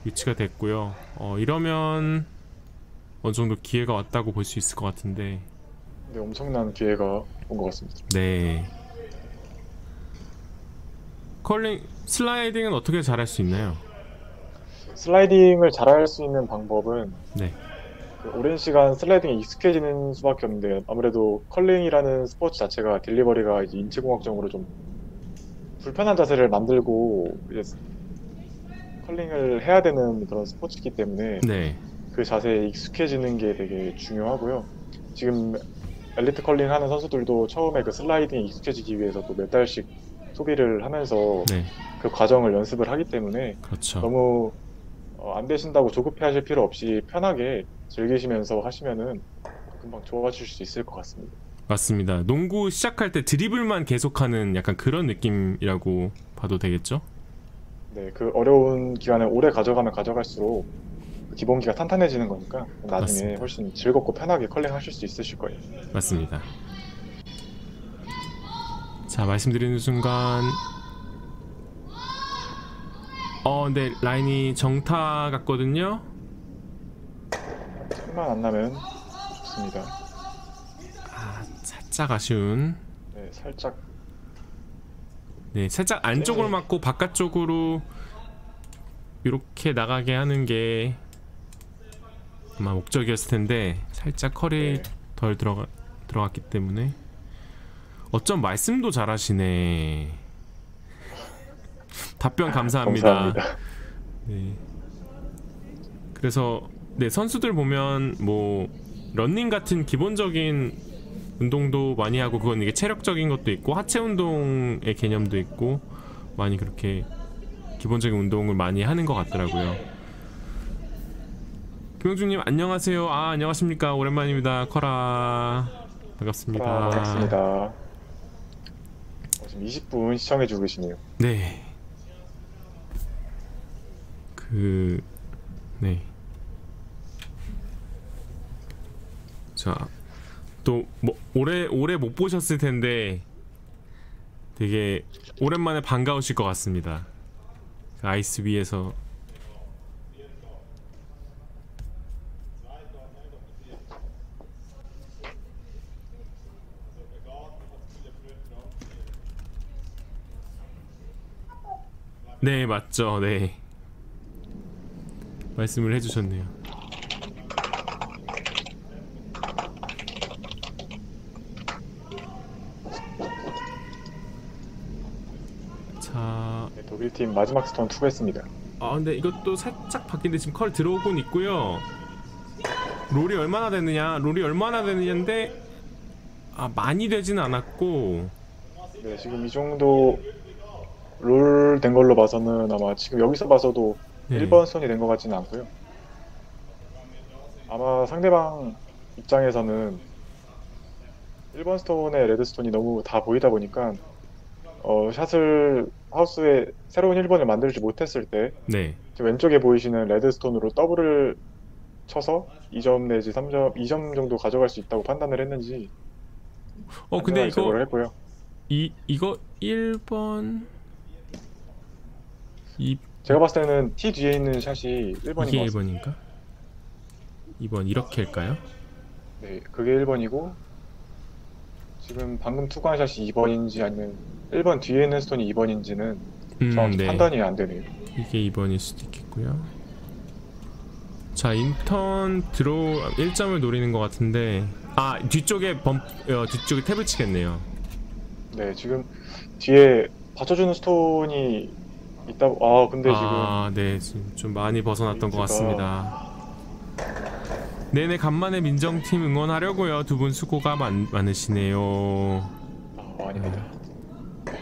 위치가 됐고요 어 이러면 어느 정도 기회가 왔다고 볼 수 있을 것 같은데 네, 엄청난 기회가 온 것 같습니다. 네 컬링 슬라이딩은 어떻게 잘할 수 있나요? 슬라이딩을 잘할 수 있는 방법은 네그 오랜 시간 슬라이딩에 익숙해지는 수밖에 없는데 아무래도 컬링이라는 스포츠 자체가 delivery가 이제 인체공학적으로 좀 불편한 자세를 만들고 이제 컬링을 해야 되는 그런 스포츠이기 때문에 네. 그 자세에 익숙해지는 게 되게 중요하고요. 지금 엘리트 컬링 하는 선수들도 처음에 그 슬라이딩에 익숙해지기 위해서 또 몇 달씩 소비를 하면서 네 그 과정을 연습을 하기 때문에 그렇죠 너무 어, 안 되신다고 조급해 하실 필요 없이 편하게 즐기시면서 하시면은 금방 좋아질 수 있을 것 같습니다. 맞습니다. 농구 시작할 때 드리블만 계속하는 약간 그런 느낌이라고 봐도 되겠죠? 네, 그 어려운 기간을 오래 가져가면 가져갈수록 그 기본기가 탄탄해지는 거니까 나중에 맞습니다. 훨씬 즐겁고 편하게 컬링 하실 수 있으실 거예요. 맞습니다. 자 말씀드리는 순간 어 근데 라인이 정타 같거든요. 차이만 안 나면 좋습니다. 아 살짝 아쉬운. 네, 살짝 네 살짝 안쪽으로 네. 맞고 바깥쪽으로 이렇게 나가게 하는 게 아마 목적이었을 텐데 살짝 컬이 네. 덜 들어가 들어갔기 때문에 어쩜 말씀도 잘하시네. 답변 감사합니다. 감사합니다. 네. 그래서 네 선수들 보면 뭐 런닝 같은 기본적인 운동도 많이 하고 그건 이게 체력적인 것도 있고 하체 운동의 개념도 있고 많이 그렇게 기본적인 운동을 많이 하는 것 같더라고요. 김영중님 안녕하세요. 아 안녕하십니까 오랜만입니다. 커라 반갑습니다. 아, 반갑습니다. 어, 지금 20분 시청해주고 계시네요. 네. 그, 네. 자, 또, 뭐, 오래, 오래 못 보셨을 텐데, 되게 오랜만에 반가우실 것 같습니다. 그 아이스 위에서. 네, 맞죠. 네. 말씀을 해주셨네요. 자, 네, 독일 팀 마지막 스톤 투구했습니다. 아 근데 이것도 살짝 바뀐데 지금 curl 들어오곤 있고요. roll이 얼마나 되느냐, roll이 얼마나 되느냐인데 아 많이 되지는 않았고 네, 지금 이 정도 롤 된 걸로 봐서는 아마 지금 여기서 봐서도 네. 1번 스톤이 된 것 같지는 않고요. 아마 상대방 입장에서는 1번 스톤의 레드스톤이 너무 다 보이다 보니까 어, 샷을 하우스에 새로운 1번을 만들지 못했을 때 네, 왼쪽에 보이시는 레드스톤으로 더블을 쳐서 2점 내지 3점, 2점 정도 가져갈 수 있다고 판단을 했는지 어 근데 이거 했고요. 이 이거 1번 이 제가 봤을 때는 T 뒤에 있는 샷이 1번인 이게 것 같습니다. 1번인가? 2번 이렇게 할까요? 네, 그게 1번이고 지금 방금 투구한 샷이 2번인지 아니면 1번 뒤에 있는 스톤이 2번인지는 음, 정확히 네. 판단이 안 되네요. 이게 2번일 수도 있겠고요. 자 인턴 들어 1점을 노리는 것 같은데 아 뒤쪽에 범 어, 뒤쪽에 탭을 치겠네요. 네, 지금 뒤에 받쳐주는 스톤이 있다고. 아, 근데 아, 네, 지금 좀 많이 벗어났던 것 같습니다. 네네, 간만에 민정팀 응원하려고요. 두 분 수고가 많, 많으시네요. 아, 아닙니다.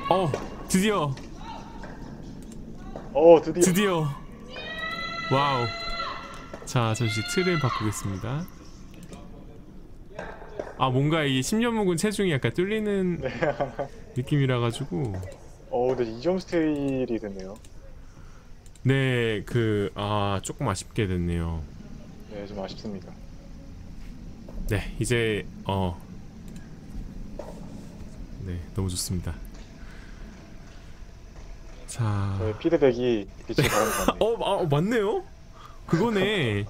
어, 드디어, 어, 드디어. 드디어. wow. 자, 잠시 틀을 바꾸겠습니다. 아, 뭔가 이 10년 묵은 체증이 약간 뚫리는 느낌이라 가지고. 어, 근데 2점 스테일이 됐네요. 네, 그, 아, 조금 아쉽게 됐네요. 네, 좀 아쉽습니다. 네, 이제 어, 네, 너무 좋습니다. 자, 저의 피드백이 빛을 것 같네요. 어, 아, 어, 맞네요. 그거네.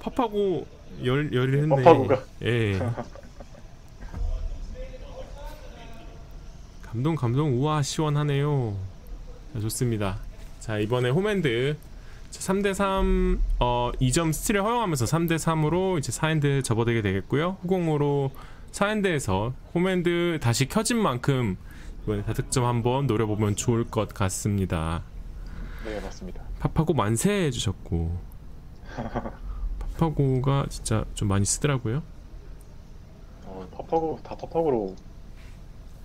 팝하고 열 열이 했네. 팝하고가. 예. 감동 감동 우와 시원하네요. 자, 좋습니다. 자 이번에 홈핸드 3대3 어 2점 스틸을 허용하면서 3대3으로 이제 4엔드 접어들게 되겠고요. 후공으로 4엔드에서 홈핸드 다시 켜진 만큼 이번에 다득점 한번 노려보면 좋을 것 같습니다. 네, 맞습니다. 파파고 만세 해 주셨고 파파고가 진짜 좀 많이 쓰더라고요. 어, 팝하고 다 팝하고로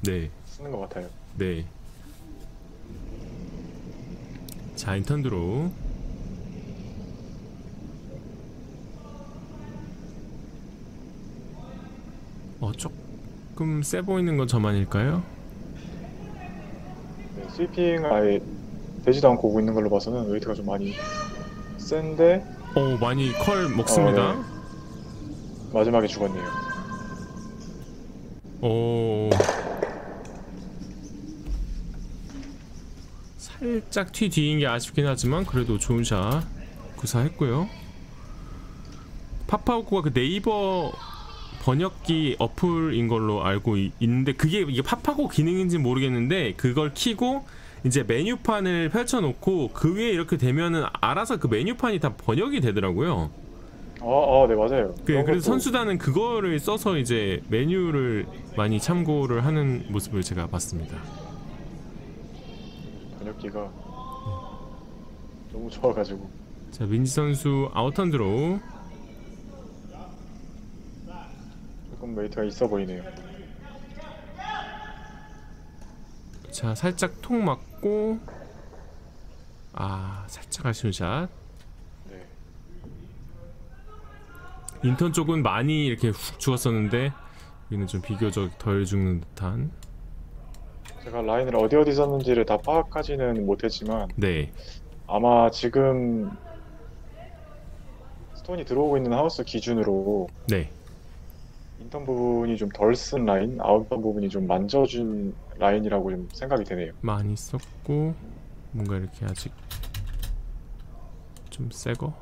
네, 쓰는 것 같아요. 네. 자 인턴 드로 어 조금 세 보이는 건 저만일까요? 네, 스위핑을 아예 되지도 않고 오고 있는 걸로 봐서는 웨이트가 좀 많이 센데 어 많이 컬 먹습니다. 어, 마지막에 죽었네요. 오 살짝 튀 뒤인 게 아쉽긴 하지만 그래도 좋은 샷 구사했고요. 파파오코가 그 네이버 번역기 어플인 걸로 알고 이- 있는데 그게 이게 파파고 기능인지 는 모르겠는데 그걸 키고 이제 메뉴판을 펼쳐놓고 그 위에 이렇게 되면은 알아서 그 메뉴판이 다 번역이 되더라고요. 아, 아, 네 맞아요. 그, 그래서 선수단은 그거를 써서 이제 메뉴를 많이 참고를 하는 모습을 제가 봤습니다. 번역기가 너무 좋아가지고 자 민지 선수 out-turn draw 조금 weight가 있어 보이네요. 자 살짝 통 맞고 아 살짝 아쉬운 샷 네. 인턴 쪽은 많이 이렇게 훅 죽었었는데 여기는 좀 비교적 덜 죽는 듯한 제가 라인을 어디 어디 썼는지를 다 파악하지는 못했지만 네 아마 지금 스톤이 들어오고 있는 하우스 기준으로 네. in-turn 부분이 좀 덜 쓴 라인, 아웃턴 부분이 좀 만져준 라인이라고 좀 생각이 되네요. 많이 썼고 뭔가 이렇게 아직 좀 새거?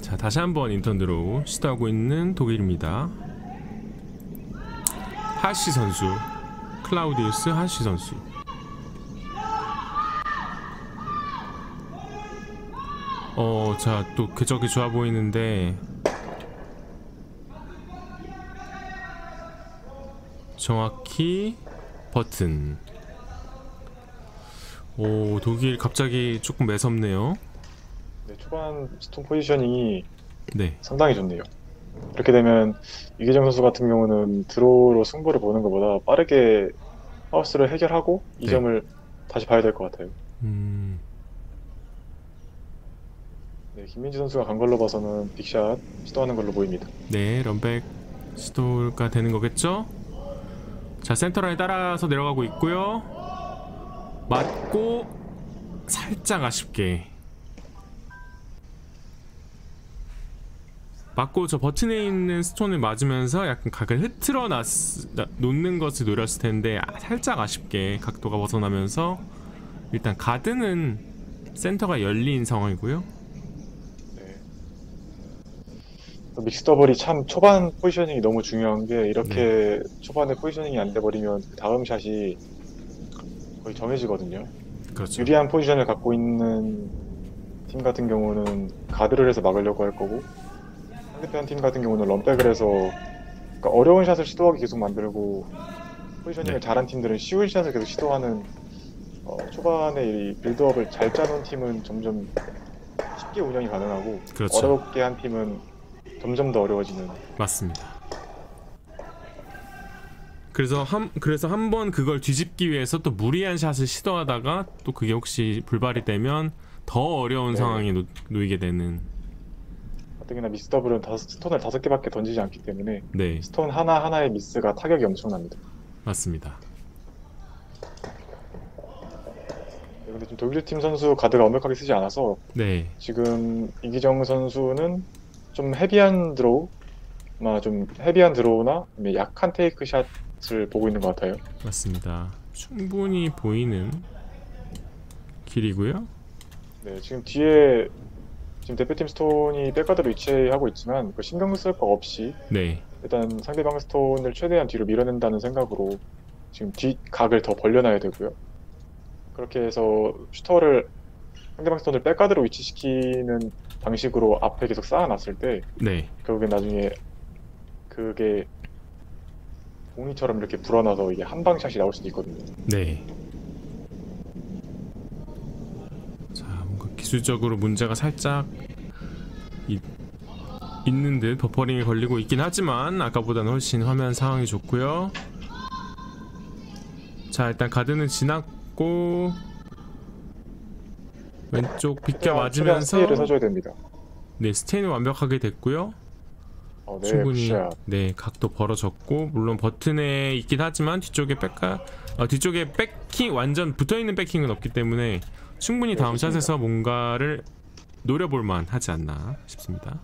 자 다시 한번 in-turn draw 시도하고 있는 독일입니다. 하시 선수 클라우디우스 하시 선수 어, 자, 또 그저기 좋아 보이는데 정확히 버튼. 오, 독일 갑자기 조금 매섭네요. 네, 초반 스톤 포지셔닝이 네, 상당히 좋네요. 이렇게 되면 이기정 선수 같은 경우는 드로우로 승부를 보는 것보다 빠르게 하우스를 해결하고 이 네. 점을 다시 봐야 될 것 같아요. 음, 네, 김민지 선수가 간 걸로 봐서는 빅샷 시도하는 걸로 보입니다. 네, 런백 시도가 되는 거겠죠? 자, 센터라인 따라서 내려가고 있고요. 맞고 살짝 아쉽게 맞고 저 버튼에 있는 스톤을 맞으면서 약간 각을 흐트러 놨, 나- 놓는 것을 노렸을 텐데 아, 살짝 아쉽게 각도가 벗어나면서 일단 가드는 센터가 열린 상황이고요. 네. 또 mix double이 참 초반 positioning이 너무 중요한 게 이렇게 초반에 positioning이 안 돼버리면 그 다음 샷이 거의 정해지거든요. 그렇죠. 유리한 포지션을 갖고 있는 팀 같은 경우는 가드를 해서 막으려고 할 거고 상대편 팀 같은 경우는 럼백을 해서 그러니까 어려운 샷을 시도하게 계속 만들고 포지셔닝을 네. 잘한 팀들은 쉬운 샷을 계속 시도하는 어, 초반에 이 빌드업을 잘 짜놓은 팀은 점점 쉽게 운영이 가능하고 그렇죠. 어렵게 한 팀은 점점 더 어려워지는 맞습니다. 그래서 한 그래서 한 번 그걸 뒤집기 위해서 또 무리한 샷을 시도하다가 또 그게 혹시 불발이 되면 더 어려운 네. 상황에 놓, 놓이게 되는 어떻게나 mix double은 다섯, 스톤을 다섯 개밖에 던지지 않기 때문에 네 스톤 하나 하나의 미스가 타격이 엄청납니다. 맞습니다. 네, 근데 좀 독일 팀 선수 가드가 완벽하게 서지 않아서 네 지금 이기정 선수는 좀 heavy한 draw, 좀 heavy한 draw나 약한 take shot을 보고 있는 것 같아요. 맞습니다. 충분히 보이는 길이고요. 네, 지금 뒤에 지금 대표팀 스톤이 back guard로 위치하고 있지만 그 신경 쓸 거 없이 네 일단 상대방 스톤을 최대한 뒤로 밀어낸다는 생각으로 지금 뒷 각을 더 벌려놔야 되고요. 그렇게 해서 슈터를 상대방 스톤을 백가드로 위치시키는 방식으로 앞에 계속 쌓아놨을 때 네. 결국엔 나중에 그게 공이처럼 이렇게 불어나서 이게 한 방샷이 나올 수도 있거든요. 네. 자, 뭔가 기술적으로 문제가 살짝 이, 있는 듯 버퍼링이 걸리고 있긴 하지만 아까보다는 훨씬 화면 상황이 좋고요. 자, 일단 가드는 지났고 왼쪽 비껴 최대한 맞으면서 stay를 서줘야 됩니다. 네 stay는 완벽하게 됐고요. 어, 네, 충분히 good shot. 네 각도 벌어졌고 물론 버튼에 있긴 하지만 뒤쪽에 back gua- 어, 뒤쪽에 backing 완전 붙어 있는 backing은 없기 때문에 충분히 네, 다음 좋습니다. 샷에서 뭔가를 노려볼만 하지 않나 싶습니다.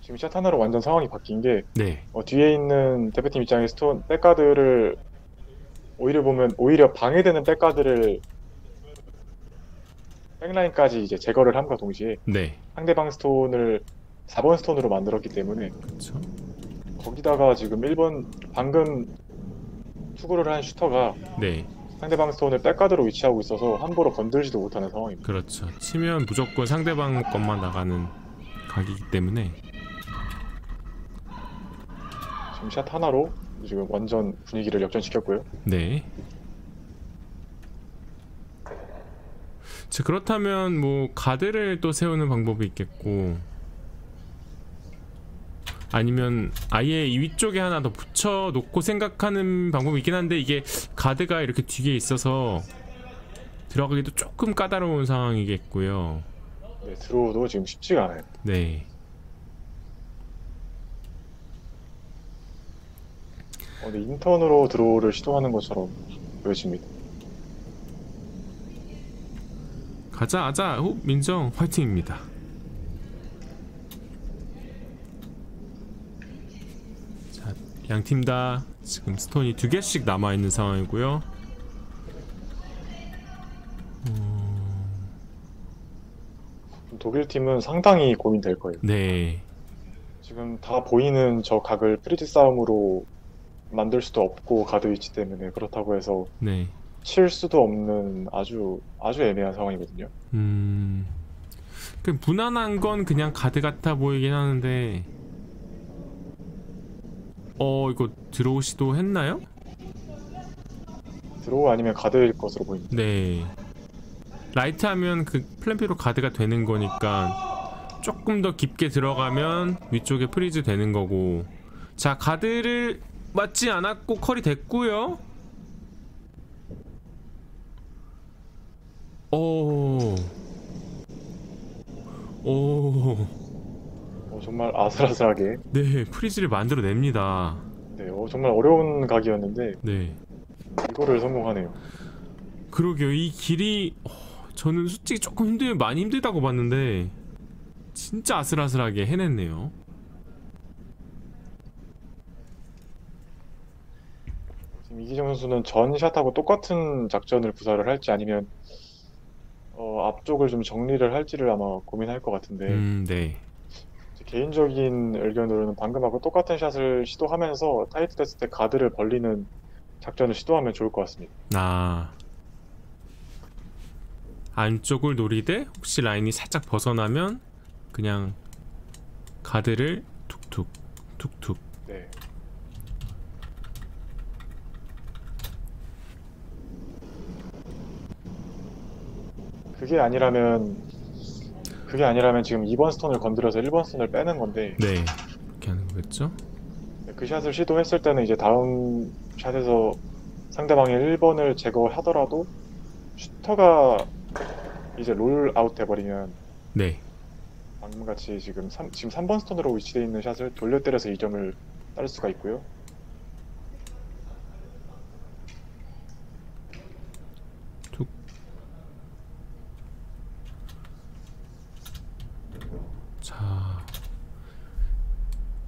지금 샷 하나로 완전 상황이 바뀐 게 네, 어, 뒤에 있는 대표팀 입장에 스톤 back guard를 오히려 보면 오히려 방해되는 백가드를 백라인까지 이제 제거를 함과 동시에 네, 상대방 스톤을 4번 스톤으로 만들었기 때문에 그렇죠. 거기다가 지금 1번 방금 투구를 한 shooter가 네, 상대방 스톤을 back guard로 위치하고 있어서 함부로 건들지도 못하는 상황입니다. 그렇죠. 치면 무조건 상대방 것만 나가는 각이기 때문에 지금 샷 하나로 지금 완전 분위기를 역전시켰고요. 네. 그렇다면 뭐 가드를 또 세우는 방법이 있겠고 아니면 아예 이 위쪽에 하나 더 붙여 놓고 생각하는 방법이 있긴 한데 이게 가드가 이렇게 뒤에 있어서 들어가기도 조금 까다로운 상황이겠고요. 네, 드로우도 지금 쉽지가 않아요. 네. 어, 근데 인턴으로 드로우를 시도하는 것처럼 보여집니다. 가자 가자 호 민정 화이팅입니다. 자, 양팀 다 지금 스톤이 두 개씩 남아 있는 상황이고요. 독일 팀은 상당히 고민될 거예요. 네, 지금 다 보이는 저 각을 freeze 싸움으로 만들 수도 없고 가드 위치 때문에 그렇다고 해서 네. 칠 수도 없는 아주 아주 애매한 상황이거든요. 음, 그 무난한 건 그냥 가드 같아 보이긴 하는데, 어 이거 draw 시도 했나요? draw 아니면 가드일 것으로 보입니다. 네. light 하면 그 플랜피로 가드가 되는 거니까 조금 더 깊게 들어가면 위쪽에 freeze 되는 거고. 자, 가드를 맞지 않았고 curl이 됐고요. 오. 오. 어, 정말 아슬아슬하게 네, freeze를 만들어 냅니다. 네, 어, 정말 어려운 각이었는데 네. 이거를 성공하네요. 그러게요. 이 길이 어, 저는 솔직히 조금 힘들 많이 힘들다고 봤는데 진짜 아슬아슬하게 해냈네요. 지금 이기정 선수는 전 샷하고 똑같은 작전을 구사를 할지 아니면 어, 앞쪽을 좀 정리를 할지를 아마 고민할 것 같은데 음, 네. 제 개인적인 의견으로는 방금하고 똑같은 샷을 시도하면서 타이트 됐을 때 가드를 벌리는 작전을 시도하면 좋을 것 같습니다. 아. 안쪽을 노리되 혹시 라인이 살짝 벗어나면 그냥 가드를 툭툭 툭툭 네. 그게 아니라면 그게 아니라면 지금 2번 스톤을 건드려서 1번 스톤을 빼는 건데 네. 그렇게 하는 거겠죠? 그 샷을 시도했을 때는 이제 다음 샷에서 상대방의 1번을 제거하더라도 shooter가 이제 roll out 해버리면 네. 방금 같이 지금 3, 지금 3번 스톤으로 위치되어 있는 샷을 돌려 때려서 2점을 따를 수가 있고요. 툭. 자.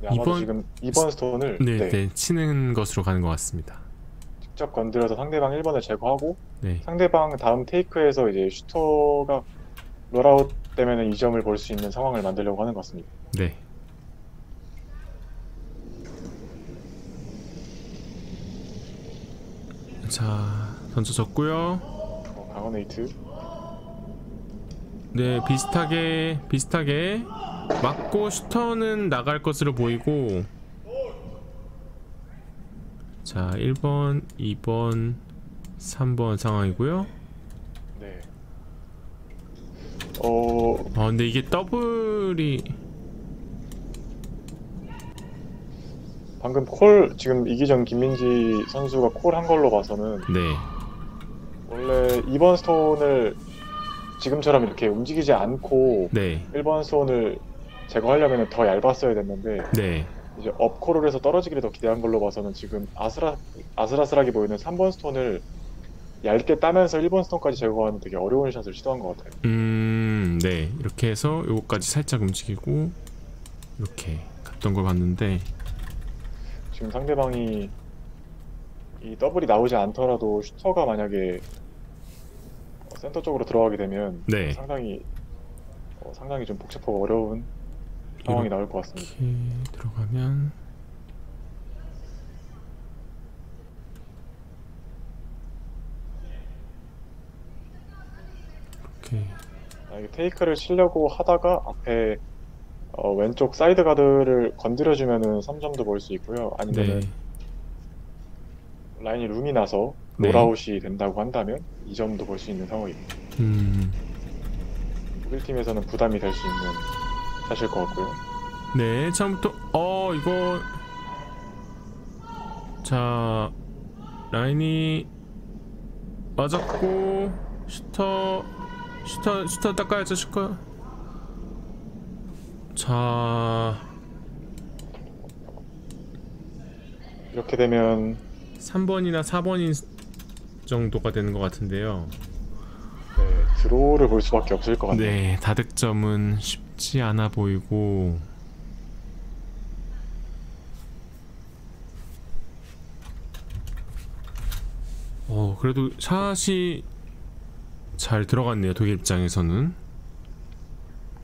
네, 아마도 이번- 지금 2번 스톤을 네, 네, 네. 치는 것으로 가는 것 같습니다. 직접 건드려서 상대방 1번을 제거하고 네. 상대방 다음 take에서 이제 shooter가 roll out 되면 2점을 볼 수 있는 상황을 만들려고 하는 것 같습니다. 네. 자, 던져졌고요. 어, 강한 weight 네, 비슷하게 비슷하게 맞고 슈터는 나갈 것으로 보이고 자, 1번, 2번, 3번 상황이고요. 네. 어, 아, 근데 이게 더블이 방금 콜 지금 이기정 김민지 선수가 콜 한 걸로 봐서는 네. 원래 2번 스톤을 지금처럼 이렇게 움직이지 않고 네. 1번 스톤을 제거하려면 더 얇았어야 됐는데 네. 이제 업코롤에서 떨어지기를 더 기대한 걸로 봐서는 지금 아슬아, 아슬아슬하게 보이는 3번 스톤을 얇게 따면서 1번 스톤까지 제거하는 되게 어려운 샷을 시도한 것 같아요. 음, 네. 이렇게 해서 요거까지 살짝 움직이고 이렇게 갔던 걸 봤는데 지금 상대방이 이 더블이 나오지 않더라도 슈터가 만약에 어, 센터 쪽으로 들어가게 되면 네. 상당히 어, 상당히 좀 복잡하고 어려운 상황이 나올 것 같습니다. 이렇게 들어가면 이렇게 만약에 테이크를 치려고 하다가 앞에 어, 왼쪽 side guard를 건드려주면은 3점도 볼수 있고요. 아니면은 네. 라인이 room이 나서 네. 롤아웃이 된다고 한다면 2점도 볼수 있는 상황입니다. 음. 독일 팀에서는 부담이 될 수 있는 샷일 것 같고요. 네, 처음부터 어 이거 자 라인이 맞았고 슈터 shooter shooter 닦아야죠 슈터 자 이렇게 되면 3번이나 4번인 정도가 되는 것 같은데요. 네, draw를 볼 수밖에 없을 것 같네요. 네, 다득점은 쉽 지 않아 보이고 어, 그래도 샷이 잘 들어갔네요. 독일 입장에서는.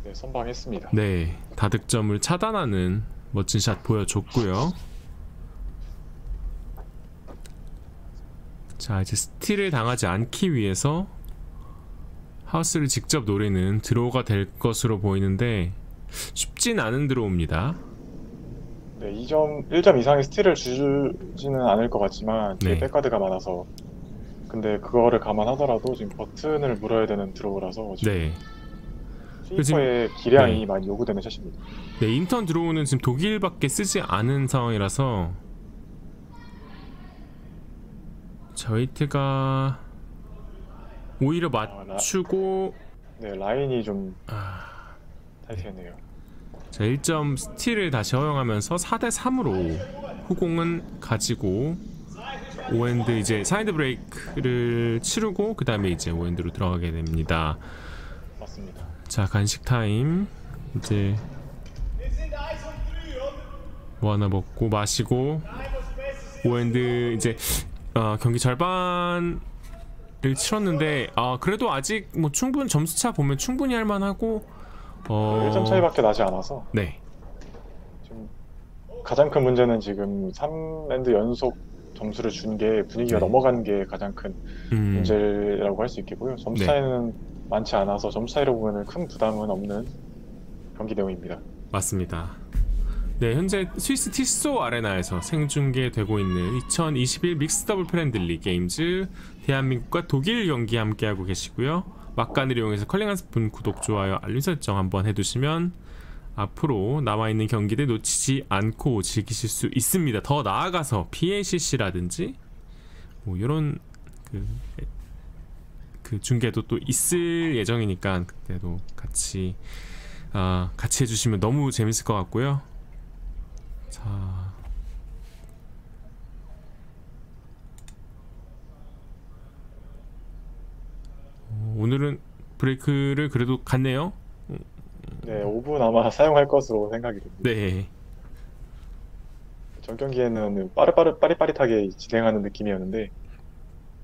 네, 선방했습니다. 네, 다득점을 차단하는 멋진 샷 보여줬고요. 자, 이제 스틸을 당하지 않기 위해서 하우스를 직접 노리는 드로우가 될 것으로 보이는데 쉽진 않은 드로우입니다. 네, 2점, 1점 이상의 스틸을 주지는 않을 것 같지만 네. 네. 백가드가 많아서 근데 그거를 감안하더라도 지금 버튼을 물어야 되는 드로우라서 지금 네. 스위퍼의 기량이 네. 많이 요구되는 샷입니다. 네, 인턴 드로우는 지금 독일밖에 쓰지 않은 상황이라서 저희트가 오히려 맞추고 네, 라인이 좀 아, 타이트했네요. 자 1점 스틸을 다시 허용하면서 4대 3으로 후공은 가지고 오end 이제 사end break를 치르고 그 다음에 이제 오end로 들어가게 됩니다. 맞습니다. 자 간식 타임 이제 뭐 하나 먹고 마시고 오end 이제 어, 경기 절반 을 치렀는데 아 그래도 아직 뭐 충분 점수차 보면 충분히 할 만하고 어 1점 차이밖에 나지 않아서 네 지금 가장 큰 문제는 지금 3end 연속 점수를 준 게 분위기가 네. 넘어간 게 가장 큰 음, 문제라고 할 수 있겠고요. 점수 네. 차이는 많지 않아서 점수 차이로 보면 큰 부담은 없는 경기 내용입니다. 맞습니다. 네, 현재 스위스 티소 아레나에서 생중계되고 있는 2021 믹스 더블 프렌들리 게임즈 대한민국과 독일 경기 함께하고 계시고요. 막간을 이용해서 컬링한 스푼 구독, 좋아요, 알림 설정 한번 해두시면 앞으로 남아있는 경기들 놓치지 않고 즐기실 수 있습니다. 더 나아가서 PACC라든지 뭐 이런 그, 그 중계도 또 있을 예정이니까 그때도 같이 아, 같이 해주시면 너무 재밌을 것 같고요. 자, 오늘은 브레이크를 그래도 갔네요. 네, 5분 아마 사용할 것으로 생각이 됩니다. 네, 전 경기에는 빠르빠르 빠릿빠릿하게 진행하는 느낌이었는데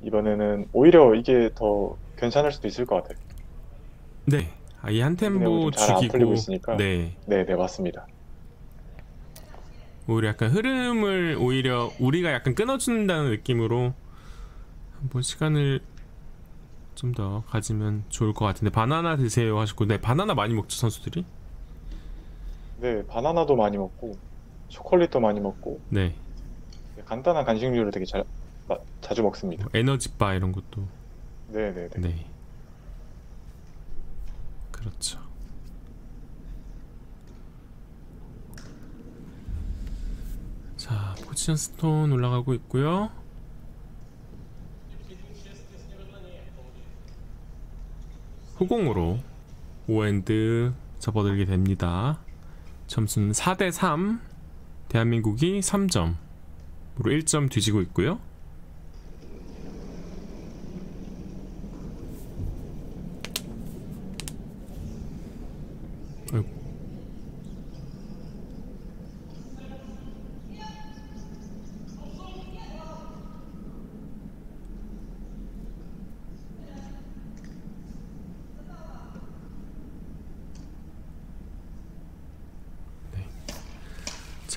이번에는 오히려 이게 더 괜찮을 수도 있을 것 같아요. 네. 아, 이한 템포 죽이고, 있으니까. 네, 네, 네 맞습니다. 오히려 약간 흐름을 오히려 우리가 약간 끊어준다는 느낌으로 한번 시간을 좀 더 가지면 좋을 것 같은데 바나나 드세요 하셨고, 네, 바나나 많이 먹죠 선수들이? 네, 바나나도 많이 먹고 초콜릿도 많이 먹고 네, 네, 간단한 간식류를 되게 잘 마- 자주 먹습니다. 뭐 에너지바 이런 것도. 네, 네, 네. 네. 그렇죠. 자, 포지션 스톤 올라가고 있고요. 후공으로 5end 접어들게 됩니다. 점수는 4대 3. 대한민국이 3점으로 1점 뒤지고 있고요.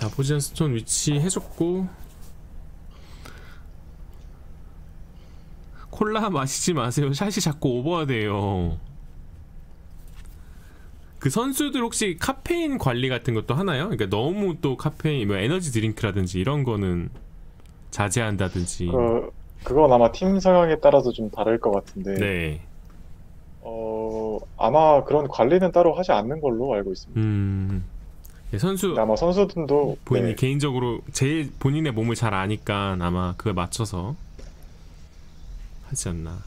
자 포지션 스톤 위치 해줬고. 콜라 마시지 마세요. 샷이 자꾸 오버돼요. 그 선수들 혹시 카페인 관리 같은 것도 하나요? 그러니까 너무 또 카페인 뭐 에너지 드링크라든지 이런 거는 자제한다든지. 그, 그건 아마 팀 성향에 따라서 좀 다를 것 같은데, 네. 어, 아마 그런 관리는 따로 하지 않는 걸로 알고 있습니다. 음, 예, 선수 아마 선수들도 본인이 네, 개인적으로 제 본인의 몸을 잘 아니까 아마 그걸 맞춰서 하지 않나.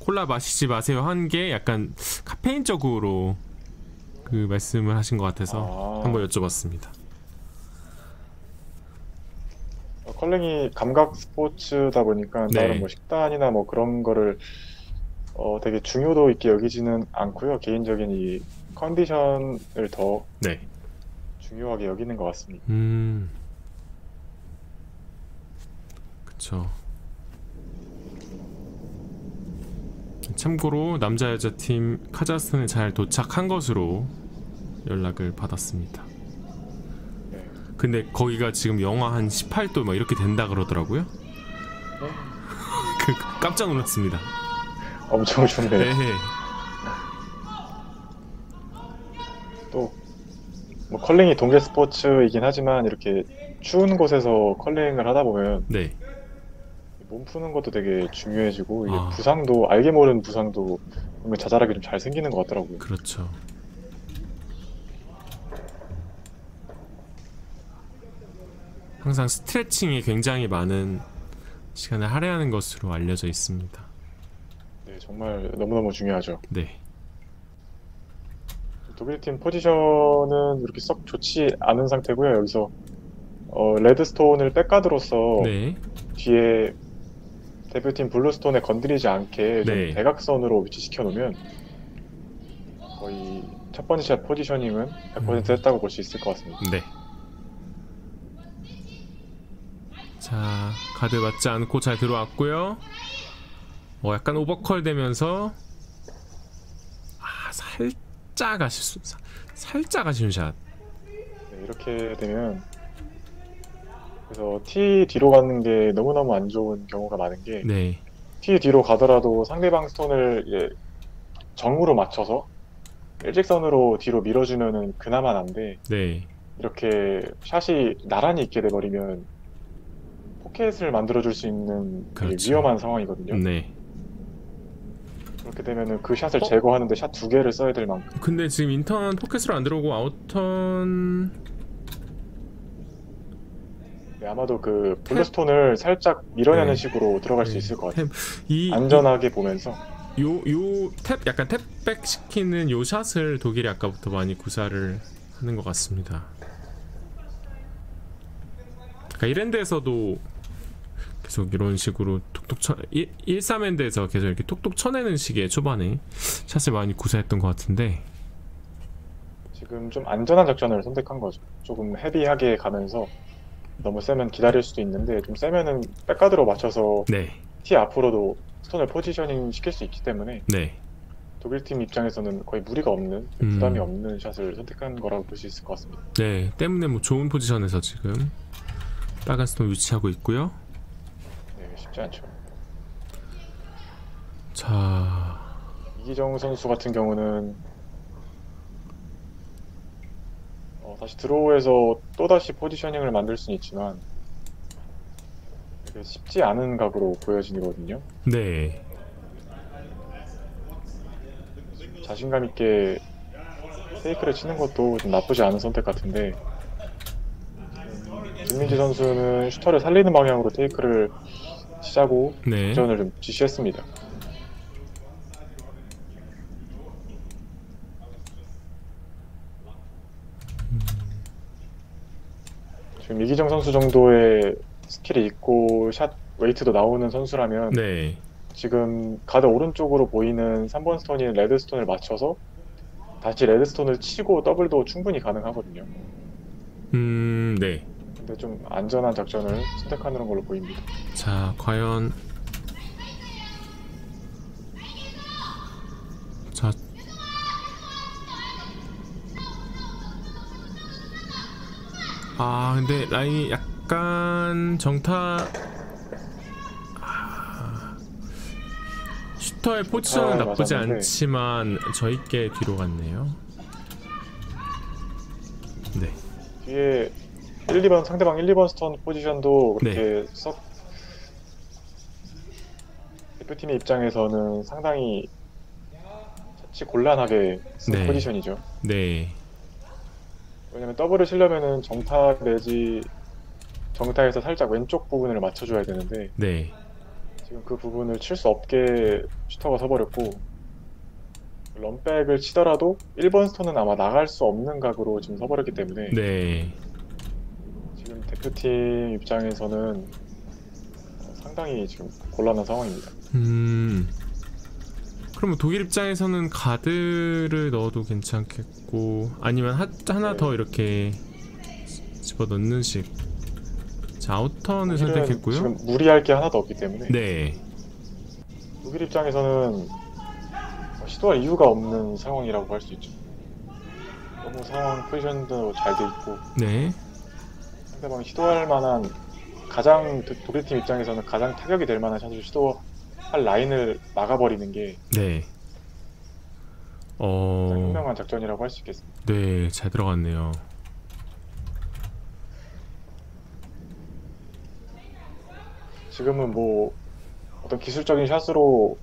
콜라 마시지 마세요 한 게 약간 카페인적으로 그 말씀을 하신 것 같아서 아. 한번 여쭤봤습니다. 어, 컬링이 감각 스포츠다 보니까 네. 나름 뭐 식단이나 뭐 그런 거를 어, 되게 중요도 있게 여기지는 않고요. 개인적인 이 컨디션을 더 네. 중요하게 여기는 것 같습니다. 음. 그쵸. 참고로 남자 여자 팀 카자흐스탄에 잘 도착한 것으로 연락을 받았습니다. 네. 근데 거기가 지금 영하 한 18도 막 이렇게 된다 그러더라고요. 네? 그 깜짝 놀랐습니다. 엄청 좋네요. 네. 또, 뭐 컬링이 동계 스포츠이긴 하지만 이렇게 추운 곳에서 컬링을 하다 보면 네. 몸 푸는 것도 되게 중요해지고 이게 아. 부상도 알게 모르는 부상도 자잘하게 좀 잘 생기는 것 같더라고요. 그렇죠. 항상 스트레칭에 굉장히 많은 시간을 할애하는 것으로 알려져 있습니다. 네, 정말 너무너무 중요하죠. 네. 독일 팀 포지션은 이렇게 썩 좋지 않은 상태고요. 여기서 어, 레드스톤을 백가드로서 네. 뒤에 대표팀 블루스톤에 건드리지 않게 좀 네. 대각선으로 위치시켜 놓으면 거의 첫 번째 샷 포지셔닝은 100% 음. 했다고 볼 수 있을 것 같습니다. 네. 자, 가드 맞지 않고 잘 들어왔고요. 어, 약간 오버컬 되면서 아, 살짝 아쉽 사- 살짝 아쉬운 샷. 네, 이렇게 되면 그래서 T 뒤로 가는 게 너무너무 안 좋은 경우가 많은 게 네. T 뒤로 가더라도 상대방 스톤을 예, 정으로 맞춰서 일직선으로 뒤로 밀어주면은 그나마 난데 네. 이렇게 샷이 나란히 있게 돼버리면 포켓을 만들어줄 수 있는 그렇죠. 위험한 상황이거든요. 네. 그렇게 되면은 그 샷을 어? 제거하는데 샷 두 개를 써야 될 만큼 근데 지금 in-turn 포켓으로 안 들어오고 아웃턴 네, 아마도 그 blue stone을 살짝 밀어내는 네. 식으로 들어갈 수 네. 있을 것 같아요. 이 안전하게 보면서 요 요 tap 약간 tap back 시키는 요 샷을 독일이 아까부터 많이 구사를 하는 것 같습니다. 그러니까 이랜드에서도 계속 이런 식으로 톡톡 쳐 1, 1-3엔드에서 계속 이렇게 톡톡 쳐내는 식의 초반에 샷을 많이 구사했던 것 같은데 지금 좀 안전한 작전을 선택한 거죠. 조금 헤비하게 가면서 너무 세면 기다릴 수도 있는데 좀 세면은 백가드로 맞춰서 네, 티 앞으로도 스톤을 포지셔닝 시킬 수 있기 때문에 네, 독일 팀 입장에서는 거의 무리가 없는 음. 부담이 없는 샷을 선택한 거라고 볼 수 있을 것 같습니다. 네 때문에 뭐 좋은 포지션에서 지금 빨간 스톤 위치하고 있고요. 네, 쉽지 않죠. 자, 이기정 선수 같은 경우는 어, 다시 드로우에서 또 다시 포지셔닝을 만들 수는 있지만 되게 쉽지 않은 각으로 보여지거든요. 네, 자신감 있게 take를 치는 것도 좀 나쁘지 않은 선택 같은데 음, 김민지 선수는 shooter를 살리는 방향으로 take를 짜고 네. 전을 좀 지시했습니다. 음. 지금 이기정 선수 정도의 skill이 있고 shot weight도 나오는 선수라면 네. 지금 가드 오른쪽으로 보이는 3번 스톤인 레드스톤을 맞춰서 다시 레드스톤을 치고 더블도 충분히 가능하거든요. 음, 네. 근데 좀 안전한 작전을 선택하는 걸로 보입니다. 자, 과연 자 아, 근데 라인이 약간 정타 아, 슈터의 포지션은 아, 나쁘지 맞았는데. 않지만 저희께 뒤로 갔네요. 네. 뒤에 1, 2번 상대방 1, 2번 스톤 포지션도 그렇게 썩 대표팀의 입장에서는 상당히 자칫 곤란하게 쓴 네. 포지션이죠. 네. 왜냐면 더블을 치려면은 정타 내지 정타에서 살짝 왼쪽 부분을 맞춰줘야 되는데 네. 지금 그 부분을 칠 수 없게 슈터가 서버렸고 런백을 치더라도 1번 스톤은 아마 나갈 수 없는 각으로 지금 서버렸기 때문에 네. 대표팀 입장에서는 어, 상당히 지금 곤란한 상황입니다. 음. 그러면 독일 입장에서는 가드를 넣어도 괜찮겠고 아니면 하, 하나 네. 더 이렇게 집어 넣는 식. 자 아우턴을 선택했고요. 지금 무리할 게 하나도 없기 때문에 네, 독일 입장에서는 어, 시도할 이유가 없는 상황이라고 할 수 있죠. 너무 상황 포지션도 잘 돼 있고 네, 상대방이 시도할 만한 가장 도- 독일팀 입장에서는 가장 타격이 될 만한 샷을 시도할 라인을 막아버리는 게 네. 어, 현명한 작전이라고 할 수 있겠습니다. 네, 잘 들어갔네요. 지금은 뭐 어떤 기술적인 샷으로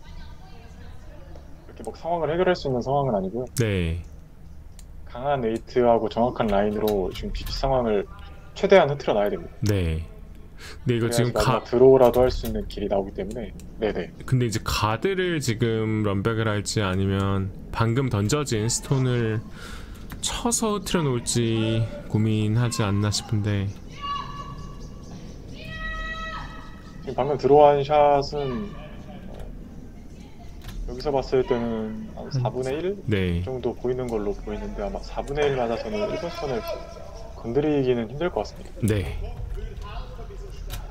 이렇게 막 상황을 해결할 수 있는 상황은 아니고요. 네, 강한 웨이트하고 정확한 라인으로 지금 비치 상황을 최대한 흐트려 놔야 됩니다. 네. 근데 이거 지금 가, 드로우라도 할 수 있는 길이 나오기 때문에. 네네. 근데 이제 가드를 지금 런백을 할지 아니면 방금 던져진 스톤을 쳐서 흐트려 놓을지 고민하지 않나 싶은데. 지금 방금 들어간 샷은 어, 여기서 봤을 때는 한 4분의 1 네, 정도 보이는 걸로 보이는데 아마 4분의 1 맞아서는 1번 스톤을 건드리기는 힘들 것 같습니다. 네.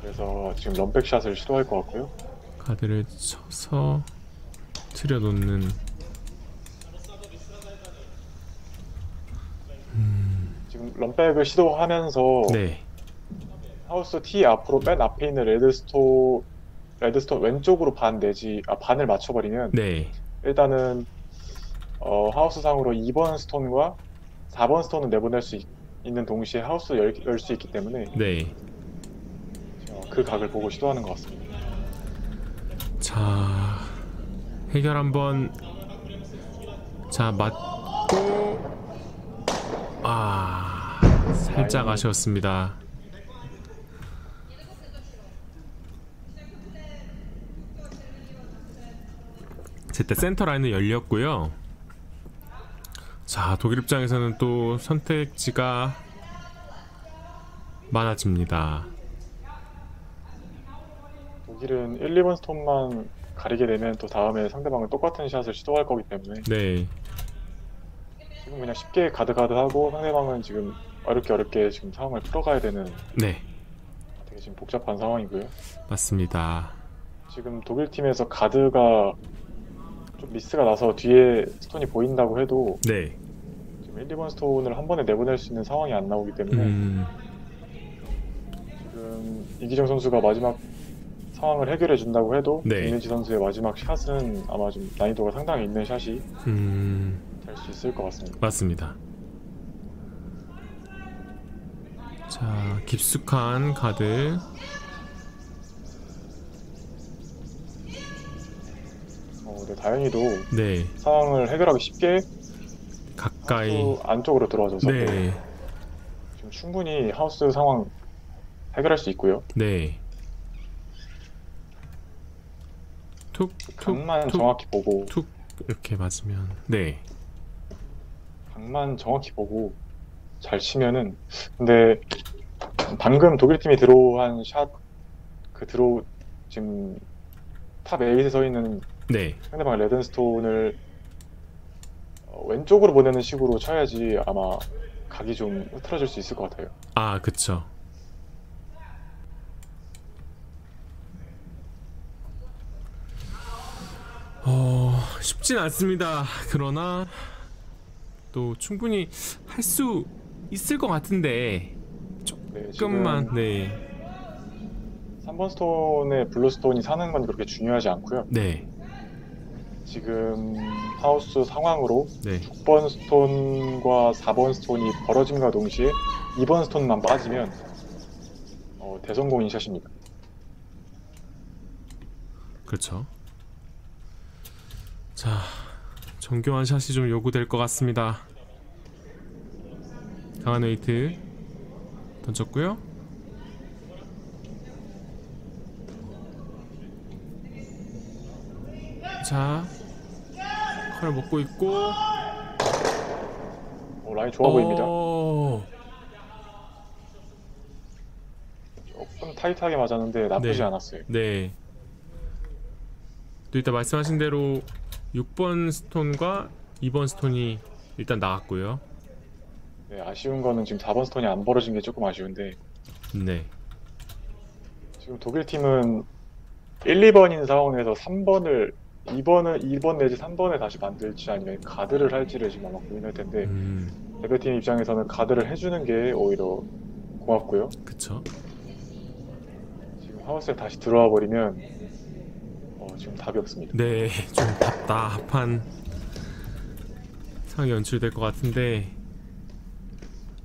그래서 지금 runback 샷을 시도할 것 같고요. 가드를 쳐서 틀어 놓는 지금 runback을 시도하면서 네, 하우스 T 앞으로 맨 앞에 있는 red stone red stone 왼쪽으로 반 내지 아 반을 맞춰버리면 네, 일단은 어, 하우스 상으로 2번 스톤과 4번 스톤을 내보낼 수 있, 는 동시에 하우스 열수 있기 때문에 네. 어, 그 각을 보고 시도하는 것 같습니다. 자 해결 한번 자 맞고 아 살짝. 아쉬웠습니다. 제때 센터 라인은 열렸고요. 자 독일 입장에서는 또 선택지가 많아집니다. 독일은 1, 2번 스톤만 가리게 되면 또 다음에 상대방은 똑같은 샷을 시도할 거기 때문에 네, 지금 그냥 쉽게 가드 가드 하고 상대방은 지금 어렵게 어렵게 지금 상황을 풀어가야 되는 네 되게 지금 복잡한 상황이고요. 맞습니다. 지금 독일 팀에서 가드가 좀 미스가 나서 뒤에 스톤이 보인다고 해도 네. 지금 1, 2번 스톤을 한 번에 내보낼 수 있는 상황이 안 나오기 때문에 음, 지금 이기정 선수가 마지막 상황을 해결해 준다고 해도 네. 김민지 선수의 마지막 샷은 아마 좀 난이도가 상당히 있는 샷이 음, 될 수 있을 것 같습니다. 맞습니다. 자, 깊숙한 카드. 어, 네, 다행히도 네, 상황을 해결하기 쉽게 가까이. 하우스 안쪽으로 들어와줘서 네, 지금 충분히 하우스 상황 해결할 수 있고요. 네. 툭, 툭, 각만 툭, 정확히 보고 툭 이렇게 맞으면 네, 각만 정확히 보고 잘 치면은 근데 방금 독일 팀이 드로우한 샷, 그 드로우, 지금 top 8에 서 있는 네. 상대방 red stone을 어, 왼쪽으로 보내는 식으로 쳐야지 아마 각이 좀 흐트러질 수 있을 것 같아요. 아, 그쵸. 어, 쉽진 않습니다. 그러나 또 충분히 할 수 있을 것 같은데 네, 조금만 지금 네. 3번 스톤에 blue stone이 사는 건 그렇게 중요하지 않고요. 네. 지금 하우스 상황으로 네. 6번 스톤과 4번 스톤이 벌어짐과 동시에 2번 스톤만 빠지면 어, 대성공인 샷입니다. 그렇죠. 자, 정교한 샷이 좀 요구될 것 같습니다. 강한 웨이트 던졌고요. 자, 컬 먹고 있고. 어, 라인 좋아 보입니다. 어, 조금 타이트하게 맞았는데 나쁘지 네. 않았어요. 네. 또 이따 말씀하신 대로 6번 스톤과 2번 스톤이 일단 나왔고요. 네, 아쉬운 거는 지금 4번 스톤이 안 벌어진 게 조금 아쉬운데 네. 지금 독일 팀은 1, 2번인 상황에서 3번을 2번을 2번 내지 3번에 다시 만들지 아니면 가드를 할지를 지금 아마 고민할 텐데 음, 대표팀 입장에서는 가드를 해주는 게 오히려 고맙고요. 그쵸. 지금 하우스에 다시 들어와 버리면 어, 지금 답이 없습니다. 네, 좀 답답한 상황이 연출될 것 같은데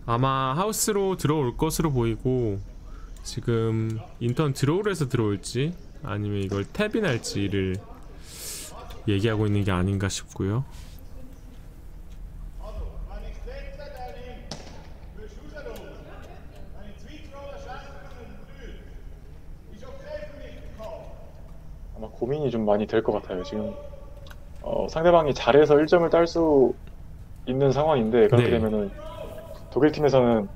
아마 하우스로 들어올 것으로 보이고 지금 인턴 드로우를 해서 들어올지 아니면 이걸 탭인할지를 얘기하고 있는 게 아닌가 싶고요. 아마 고민이 좀 많이 될 것 같아요. 지금 어, 상대방이 잘해서 1점을 딸 수 있는 상황인데 그렇게 네. 되면은 독일 팀에서는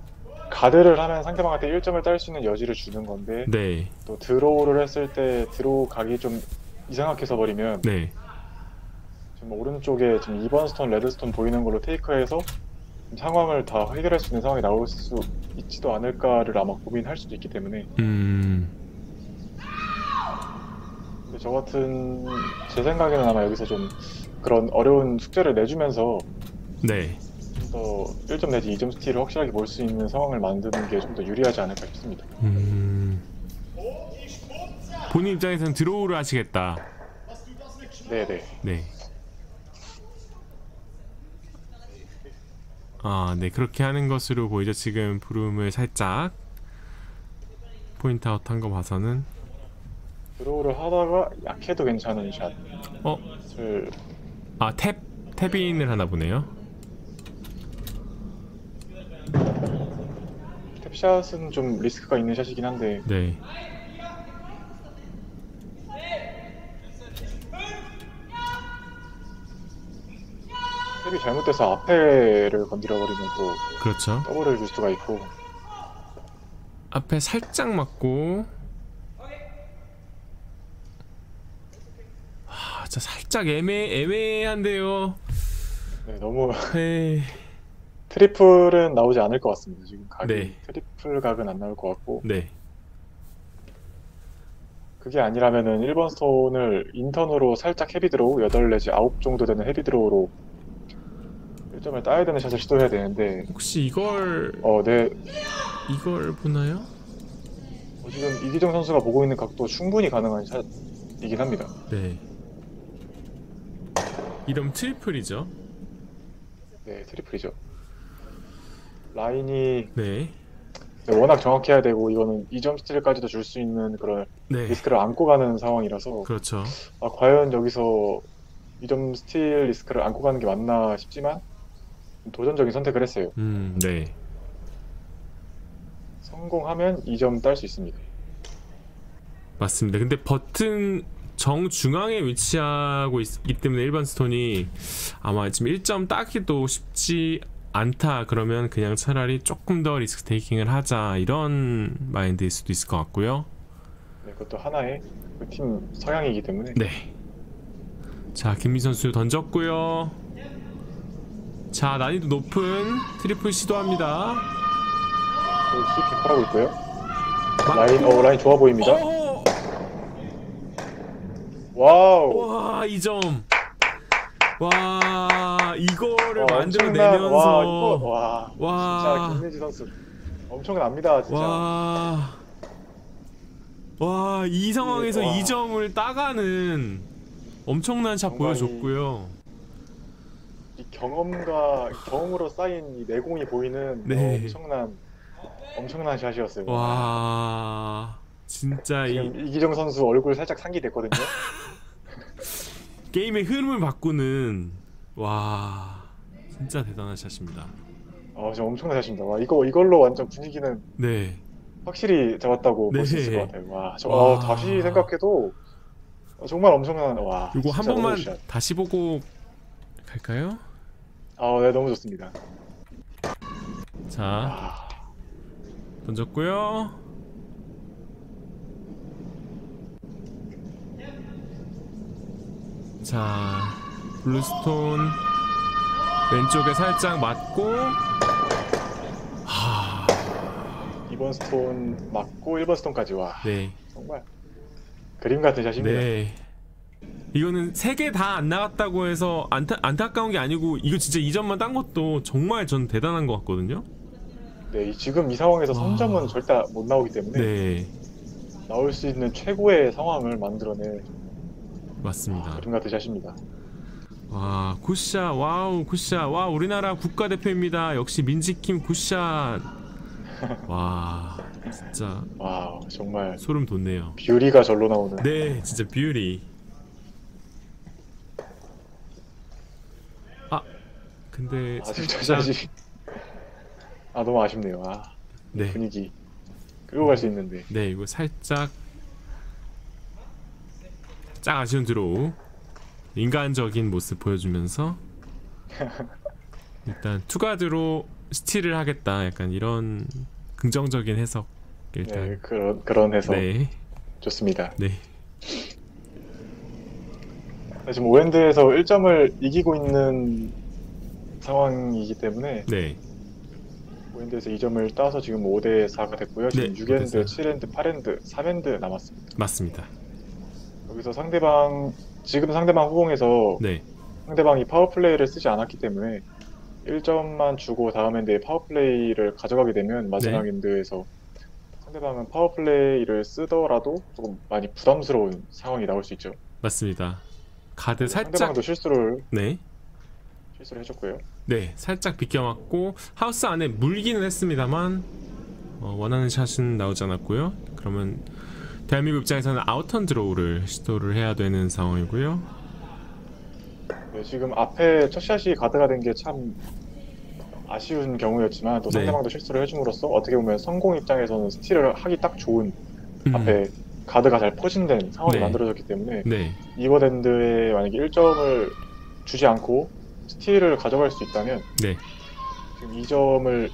가드를 하면 상대방한테 1점을 딸 수 있는 여지를 주는 건데 네, 또 드로우를 했을 때 드로우 각이 좀 이상하게 서버리면 네, 지금 오른쪽에 지금 2번 스톤, red stone 보이는 걸로 take해서 좀 상황을 다 해결할 수 있는 상황이 나올 수 있지도 않을까를 아마 고민할 수도 있기 때문에 음, 근데 저 같은 제 생각에는 아마 여기서 좀 그런 어려운 숙제를 내주면서 네, 좀더 1점 내지 2점 스틸을 확실하게 볼 수 있는 상황을 만드는 게 좀 더 유리하지 않을까 싶습니다. 음. 본인 입장에서는 드로우를 하시겠다. 네네. 네. 아, 네 그렇게 하는 것으로 보이죠. 지금 broom을 살짝 point out 한 거 봐서는 드로우를 하다가 약해도 괜찮은 어, 샷을 아 tap tap-in을 하나 보네요. tap shot은 좀 리스크가 있는 샷이긴 한데 네. tap이 잘못돼서 앞에를 건드려버리면 또 그렇죠. 더블을 줄 수가 있고 앞에 살짝 맞고 아, 진짜 살짝 애매 애매한데요. 네, 너무 에이, 트리플은 나오지 않을 것 같습니다. 지금 각이 네. 트리플 각은 안 나올 것 같고 네. 그게 아니라면은 1번 스톤을 in-turn으로 살짝 heavy draw 8 내지 9 정도 되는 heavy draw로 1점을 따야 되는 샷을 시도해야 되는데 혹시 이걸 어, 네. 이걸 보나요? 어, 지금 이기정 선수가 보고 있는 각도 충분히 가능한 샷이긴 합니다. 네. 이름 트리플이죠. 네, 트리플이죠. 라인이 네. 워낙 정확해야 되고 이거는 2점 steal까지도 줄 수 있는 그런 네. 리스크를 안고 가는 상황이라서 그렇죠. 아, 과연 여기서 2점 steal 리스크를 안고 가는 게 맞나 싶지만 도전적인 선택을 했어요. 음, 네. 성공하면 2점 딸 수 있습니다. 맞습니다. 근데 버튼 정중앙에 위치하고 있기 때문에 1번 스톤이 아마 지금 1점 따기도 쉽지 않다 그러면 그냥 차라리 조금 더 risk taking을 하자 이런 마인드일 수도 있을 것 같고요. 네, 그것도 하나의 그팀 성향이기 때문에 네. 자, 김민 선수 던졌고요. 자, 난이도 높은 트리플 시도합니다. 또 sweeping 하고 있고요. 라인 어 라인 좋아 보입니다. 어! 와우. 와, 이 점. 와, 이거를 와, 엄청난- 와 만들어내면서 이거 와. 와. 진짜 김민지 선수 엄청납니다 진짜. 와. 와, 이 상황에서 와. 이 점을 따가는 엄청난 샷 정말 보여줬고요. 이 경험과 경험으로 쌓인 이 내공이 보이는 네. 어, 엄청난 엄청난 샷이었어요. 와. 진짜 이 지금 이기정 선수 얼굴 살짝 상기됐거든요. 게임의 흐름을 바꾸는 와 진짜 대단한 샷입니다. 아, 진짜 엄청난 샷입니다. 와, 이거 이걸로 완전 분위기는 네, 확실히 잡았다고 볼수 네. 있을 것 같아요. 와, 저, 와. 어, 다시 생각해도 정말 엄청난 와. 이거 한 번만 샷. 다시 보고 갈까요? 아, 네, 너무 좋습니다. 자 아, 던졌고요. 자 blue stone 왼쪽에 살짝 맞고 하, 2번 스톤 맞고 1번 스톤까지 와. 네, 정말 그림 같은 샷입니다. 네. 이거는 세 개 다 안 나갔다고 해서 안타, 안타까운 게 아니고 이거 진짜 2점만 딴 것도 정말 전 대단한 것 같거든요. 네, 이- 지금 이 상황에서 와. 3점은 절대 못 나오기 때문에 네, 나올 수 있는 최고의 상황을 만들어낼 맞습니다. 그림 같은 샷입니다. 와 good shot 와우 good shot 와 우리나라 국가대표입니다 역시 민지킴 good shot 와 진짜 와, 정말 소름 돋네요 beauty가 절로 나오는. 네 진짜 뷰리 근데 아, 진짜 샷이. 아, 너무 아쉽네요. 아, 네, 분위기 끌고 갈 수 있는데. 네 이거 살짝 짝 아쉬운 draw 인간적인 모습 보여주면서 일단 two guard로 스틸을 하겠다 약간 이런 긍정적인 해석 네, 일단 그런 그런 해서 네, 좋습니다. 네, 지금 오엔드에서 1점을 이기고 있는 상황이기 때문에 네, 오엔드에서 2점을 따서 지금 5대 4가 됐고요. 지금 네, 6엔드, 5대 7엔드, 8엔드, 3엔드 남았습니다. 맞습니다. 여기서 상대방 지금 상대방 후공에서 네, 상대방이 파워플레이를 쓰지 않았기 때문에 1점만 주고 다음 엔드에 파워플레이를 가져가게 되면 마지막 네. 엔드에서 상대방은 파워플레이를 쓰더라도 조금 많이 부담스러운 상황이 나올 수 있죠. 맞습니다. 가드 살짝 상대방도 실수를 네, 실수를 해줬고요. 네, 살짝 비껴맞고 하우스 안에 물기는 했습니다만 어, 원하는 샷은 나오지 않았고요. 그러면 대한민국 입장에서는 out-turn draw를 시도를 해야 되는 상황이고요. 네, 지금 앞에 첫 샷이 가드가 된 게 참 아쉬운 경우였지만 또 네. 상대방도 실수를 해줌으로써 어떻게 보면 선공 입장에서는 스틸을 하기 딱 좋은 음, 앞에 가드가 잘 포진된 상황이 네. 만들어졌기 때문에 네, 이번 엔드에 만약에 1점을 주지 않고 스틸을 가져갈 수 있다면 네, 지금 2점을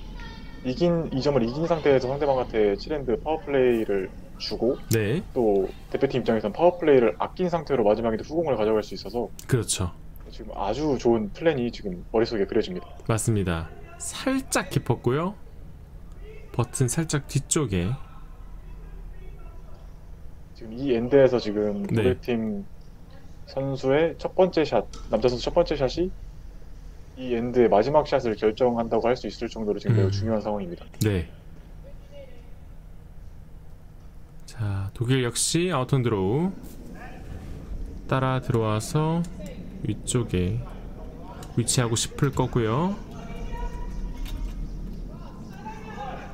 이긴 2점을 이긴 상태에서 상대방한테 7엔드 파워플레이를 주고 네, 또 대표팀 입장에서는 파워플레이를 아낀 상태로 마지막에 후공을 가져갈 수 있어서 그렇죠. 지금 아주 좋은 플랜이 지금 머릿속에 그려집니다. 맞습니다. 살짝 깊었고요. 버튼 살짝 뒤쪽에 지금 이 엔드에서 지금 네. 노래팀 선수의 첫 번째 샷, 남자 선수 첫 번째 샷이 이 엔드의 마지막 샷을 결정한다고 할 수 있을 정도로 지금 매우 음. 중요한 상황입니다. 네. 자, 독일 역시 out-turn draw 따라 들어와서 위쪽에 위치하고 싶을 거고요.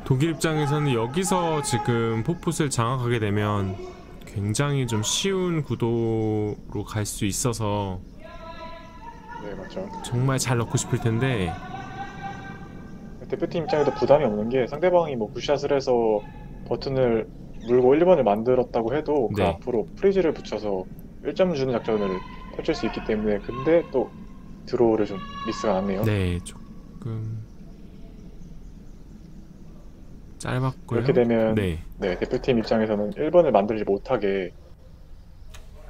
독일 입장에서는 여기서 지금 포풋을 장악하게 되면 굉장히 좀 쉬운 구도로 갈 수 있어서 네, 맞죠. 정말 잘 넣고 싶을 텐데 대표팀 입장에도 부담이 없는 게 상대방이 뭐 good shot을 해서 버튼을 물고 1, 2번을 만들었다고 해도 그 네. 앞으로 freeze를 붙여서 1점 주는 작전을 펼칠 수 있기 때문에 근데 또 draw를 좀 miss가 났네요. 네 조금 짧았고요. 이렇게 되면 네, 네, 대표팀 입장에서는 1번을 만들지 못하게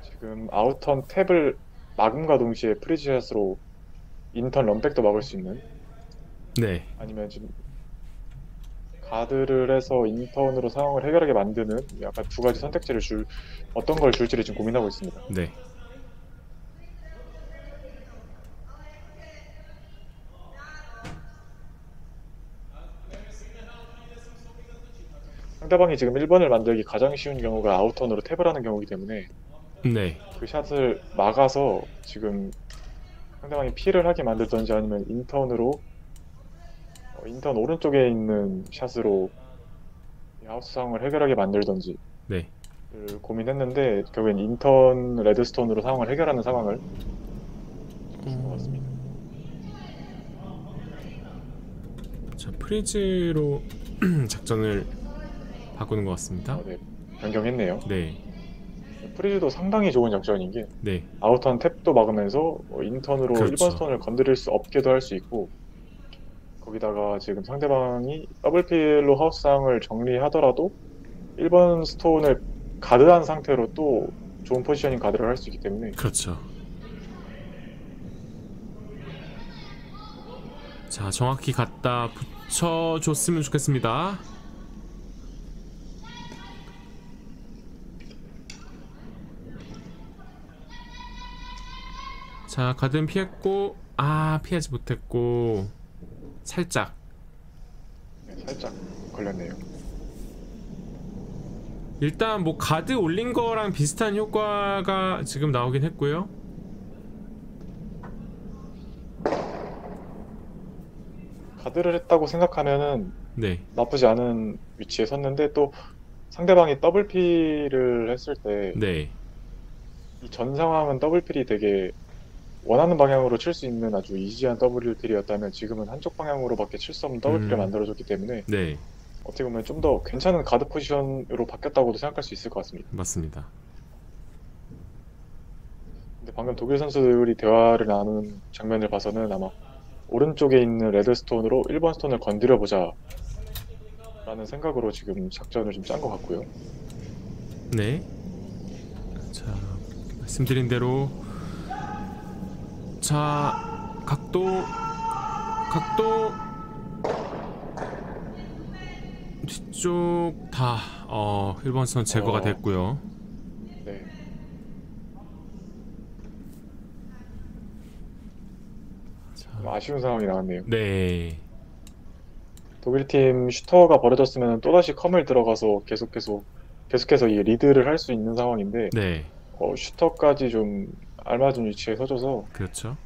지금 out-turn tap을 막음과 동시에 freeze shot으로 in-turn runback도 막을 수 있는 네, 아니면 지금 가드를 해서 in-turn으로 상황을 해결하게 만드는 약간 두 가지 선택지를 줄 어떤 걸 줄지를 지금 고민하고 있습니다. 네. 상대방이 지금 1번을 만들기 가장 쉬운 경우가 아웃턴으로 탭을 하는 경우이기 때문에 네, 그 샷을 막아서 지금 상대방이 피를 하게 만들던지 아니면 인턴으로 어, 인턴 오른쪽에 있는 샷으로 이 아웃 상황을 해결하게 만들던지 네. 를 고민했는데 결국엔 in-turn red stone으로 상황을 해결하는 상황을 것 같습니다. 자, freeze로 작전을 바꾸는 것 같습니다. 어, 네, 변경했네요. 네, freeze도 상당히 좋은 작전인 게 네, out-turn tap도 막으면서 어, in-turn으로 그렇죠. 1번 스톤을 건드릴 수 없게도 할 수 있고 거기다가 지금 상대방이 더블필로 하우스상을 정리하더라도 1번 스톤을 가드한 상태로 또 좋은 포지셔닝 가드를 할 수 있기 때문에 그렇죠. 자, 정확히 갖다 붙여줬으면 좋겠습니다. 자, 가든 피했고, 아, 피하지 못했고, 살짝. 네, 살짝 걸렸네요. 일단 뭐 가드 올린 거랑 비슷한 효과가 지금 나오긴 했고요. 가드를 했다고 생각하면은 네, 나쁘지 않은 위치에 섰는데 또 상대방이 더블 필을 했을 때 네, 이 전 상황은 double peel이 되게 원하는 방향으로 칠 수 있는 아주 easy한 double peel이었다면 지금은 한쪽 방향으로밖에 칠 수 없는 double peel을 음. 만들어줬기 때문에 네, 어떻게 보면 좀 더 괜찮은 가드 포지션으로 바뀌었다고도 생각할 수 있을 것 같습니다. 맞습니다. 근데 방금 독일 선수들이 대화를 나누는 장면을 봐서는 아마 오른쪽에 있는 red stone으로 1번 스톤을 건드려 보자 라는 생각으로 지금 작전을 좀 짠 것 같고요. 네. 자, 말씀드린 대로 자, 각도 각도 뒤쪽 다 어, 1번 선 제거가 어. 됐고요. 네. 좀 아쉬운 상황이 나왔네요. 네. 독일팀 shooter가 벌어졌으면 또다시 come을 들어가서 계속 계속 계속해서 이 리드를 할 수 있는 상황인데 네. 어, shooter까지 좀 알맞은 위치에 서줘서 그렇죠.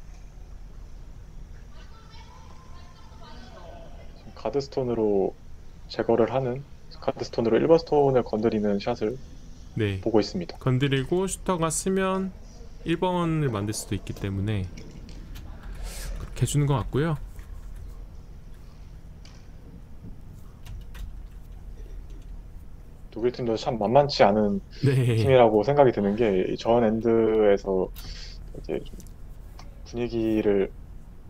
지금 가드 스톤으로 제거를 하는 가드 스톤으로 1번 스톤을 건드리는 샷을 네. 보고 있습니다. 건드리고 shooter가 서면 1번을 만들 수도 있기 때문에 그렇게 해주는 것 같고요. 독일팀도 참 만만치 않은 네. 팀이라고 생각이 드는 게 전 엔드에서 이제 좀 분위기를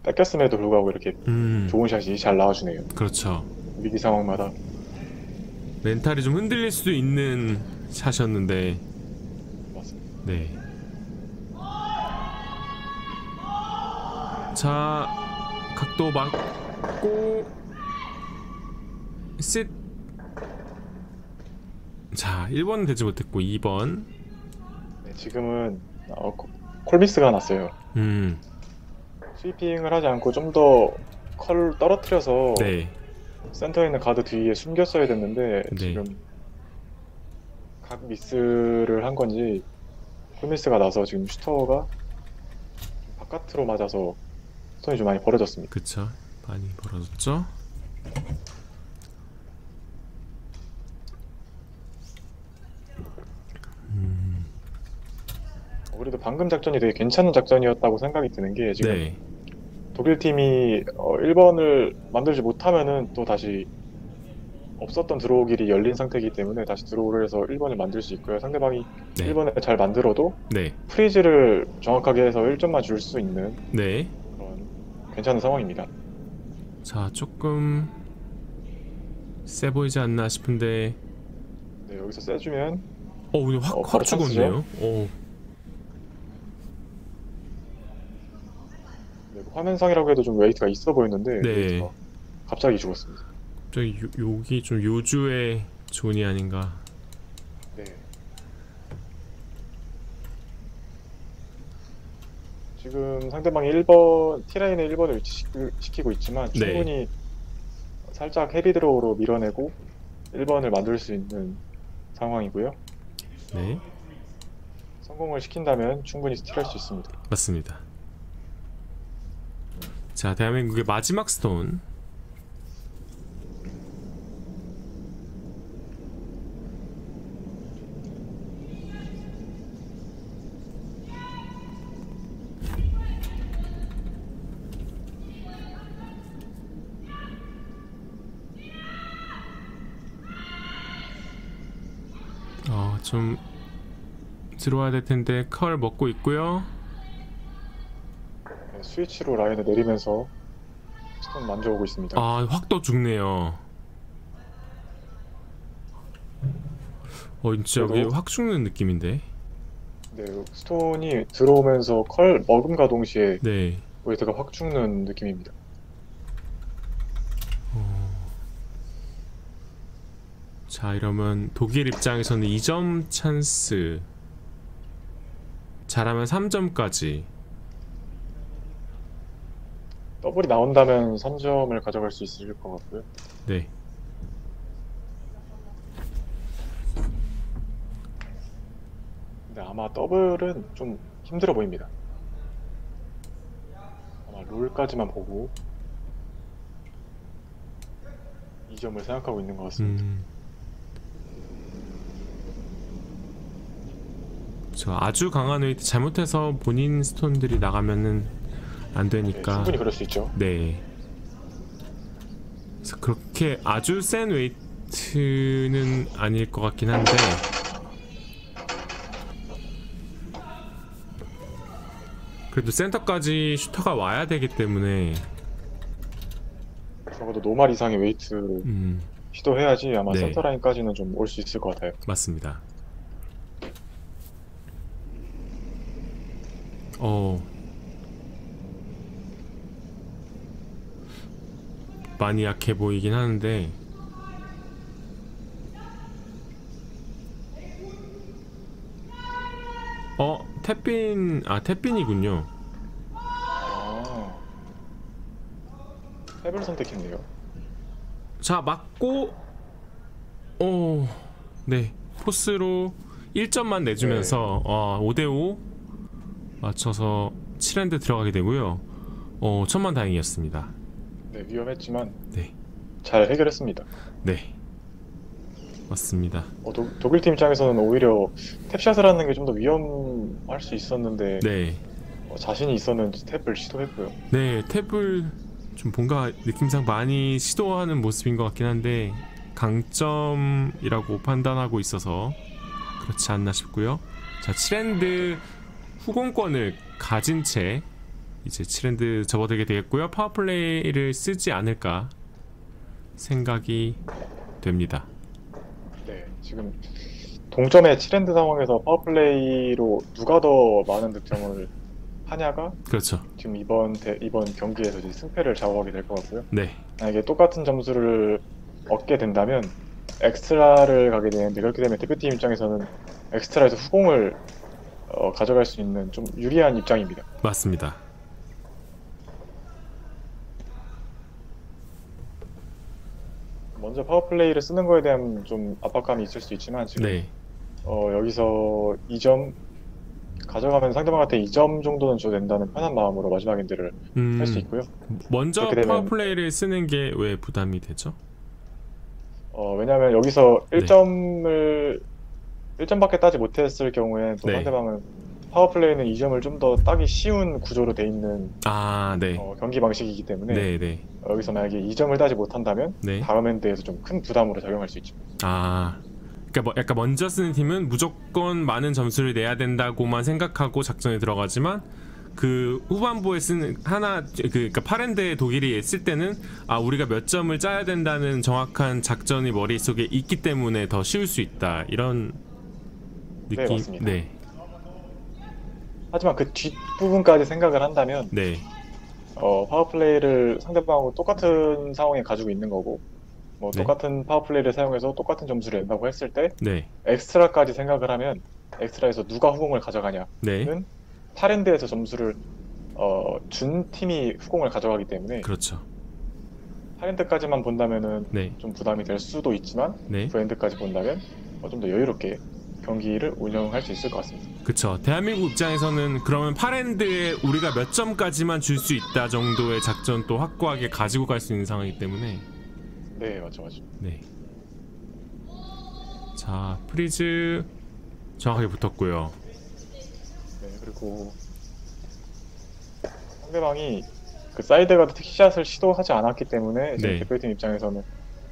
뺏겼음에도 불구하고 이렇게 음, 좋은 샷이 잘 나와주네요. 그렇죠. 위기 상황마다 멘탈이 좀 흔들릴 수도 있는 샷이었는데 맞습니다. 네. 자, 각도 맞고 셋. 자, 1번은 되지 못했고 2번. 네, 지금은 어, 콜- 콜미스가 났어요. 음. 스위핑을 하지 않고 좀 더 컬 떨어뜨려서 네. 센터에 있는 가드 뒤에 숨겼어야 됐는데 네. 지금 각 미스를 한 건지 call miss가 나서 지금 shooter가 바깥으로 맞아서 스톤이 좀 많이 벌어졌습니다. 그쵸. 많이 벌어졌죠. 그래도 방금 작전이 되게 괜찮은 작전이었다고 생각이 드는 게 지금 네. 독일 팀이 어, 1번을 만들지 못하면은 또 다시 없었던 draw 길이 열린 상태이기 때문에 다시 draw를 해서 1번을 만들 수 있고요. 상대방이 네. 1번을 잘 만들어도 네. freeze를 정확하게 해서 1점만 줄 수 있는 네. 그런 괜찮은 상황입니다. 자, 조금 세 보이지 않나 싶은데 네, 여기서 세주면 어 확, 어, 확 죽었네요 어 네, 화면상이라고 해도 좀 weight가 있어 보였는데 네. 갑자기 죽었습니다. 저기 요, 여기 좀 요주의 존이 아닌가 네. 지금 상대방이 1번 T라인에 1번을 위치시키고 있지만 네. 충분히 살짝 헤비 드로우로 밀어내고 1번을 만들 수 있는 상황이고요. 네 성공을 시킨다면 충분히 스틸할 수 있습니다. 맞습니다 자 대한민국의 마지막 스톤 어, 좀 들어와야 될 텐데 curl 먹고 있고요. 네, sweep으로 라인을 내리면서 stone 만져오고 있습니다. 아, 확 더 죽네요. 어, 진짜 여기 그래도- 확 죽는 느낌인데. 네, stone이 들어오면서 curl 먹음과 동시에 네. weight가 확 죽는 느낌입니다. 자, 이러면 독일 입장에서는 2점 찬스. 잘하면 3점까지. 더블이 나온다면 3점을 가져갈 수 있을 것 같고요. 네. 근데 아마 더블은 좀 힘들어 보입니다. 아마 roll까지만 보고 2점을 생각하고 있는 것 같습니다. 음. 저 아주 강한 weight 잘못해서 본인 stone들이 나가면은 안 네, 되니까. 충분히 그럴 수 있죠. 네. 그래서 그렇게 아주 센 weight는 아닐 것 같긴 한데 그래도 센터까지 shooter가 와야 되기 때문에 적어도 normal 이상의 weight 음 시도해야지 아마 네. 센터 라인까지는 좀 올 수 있을 것 같아요. 맞습니다. 어 많이 약해 보이긴 하는데 어 tap in 아 tap in이군요. 아, tap을 선택했네요. 자 맞고 오, 네 force로 1점만 내주면서 어, 5대5 맞춰서 7 end 들어가게 되고요. 어 천만 다행이었습니다. 네, 위험했지만 네, 잘 해결했습니다. 네 맞습니다. 어, 도, 독일 팀 입장에서는 오히려 tap shot을 하는 게 좀 더 위험할 수 있었는데 네, 어, 자신이 있었는지 tap을 시도했고요. 네 tap을 좀 뭔가 느낌상 많이 시도하는 모습인 것 같긴 한데 강점이라고 판단하고 있어서 그렇지 않나 싶고요. 자 7 end 후공권을 가진 채 이제 7 end 접어들게 되겠고요. 파워플레이를 쓰지 않을까 생각이 됩니다. 네, 지금 동점의 7 end 상황에서 파워플레이로 누가 더 많은 득점을 하냐가 그렇죠. 지금 이번 대, 이번 경기에서 이제 승패를 좌우하게 될 것 같고요. 네, 만약에 똑같은 점수를 얻게 된다면 extra를 가게 되는데 그렇게 되면 대표팀 입장에서는 extra에서 후공을 어, 가져갈 수 있는 좀 유리한 입장입니다. 맞습니다. 먼저 파워플레이를 쓰는 거에 대한 좀 압박감이 있을 수 있지만 지금 네, 어, 여기서 2점 가져가면 상대방한테 2점 정도는 줘야 된다는 편한 마음으로 마지막 end를 음, 할수 있고요. 먼저 파워플레이를 쓰는 게 왜 부담이 되죠? 어, 왜냐하면 여기서 네. 1점을 1점밖에 따지 못했을 경우에 또 네. 상대방은 파워플레이는 2점을 좀 더 따기 쉬운 구조로 돼 있는 아, 네, 어, 경기 방식이기 때문에 네, 네, 어, 여기서 만약에 2점을 따지 못한다면 네. 다음 end에서 좀 큰 부담으로 작용할 수 있죠. 아, 그러니까 뭐 약간 먼저 쓰는 팀은 무조건 많은 점수를 내야 된다고만 생각하고 작전에 들어가지만 그 후반부에 쓰는 하나 그 그러니까 파렌드의 독일이 쓸 때는 아 우리가 몇 점을 따야 된다는 정확한 작전이 머릿속에 있기 때문에 더 쉬울 수 있다 이런 네, 느낌 맞습니다. 네, 하지만 그 뒷부분까지 생각을 한다면 네, 어, 파워플레이를 상대방하고 똑같은 상황에 가지고 있는 거고 뭐 네. 똑같은 파워플레이를 사용해서 똑같은 점수를 낸다고 했을 때 네, extra까지 생각을 하면 extra에서 누가 후공을 가져가냐는 네, 8 end에서 점수를 어, 준 팀이 후공을 가져가기 때문에 그렇죠. 8 end까지만 본다면은 네, 좀 부담이 될 수도 있지만 네, 9 end까지 본다면 어, 좀 더 여유롭게 경기를 운영할 수 있을 것 같습니다. 그쵸. 대한민국 입장에서는 그러면 파렌드에 우리가 몇 점까지만 줄 수 있다 정도의 작전 또 확고하게 가지고 갈 수 있는 상황이기 때문에 네, 맞죠, 맞죠. 네. 자, freeze 정확하게 붙었고요. 네, 그리고 상대방이 그 사이드 가드 tick shot을 시도하지 않았기 때문에 네. 대표팀 입장에서는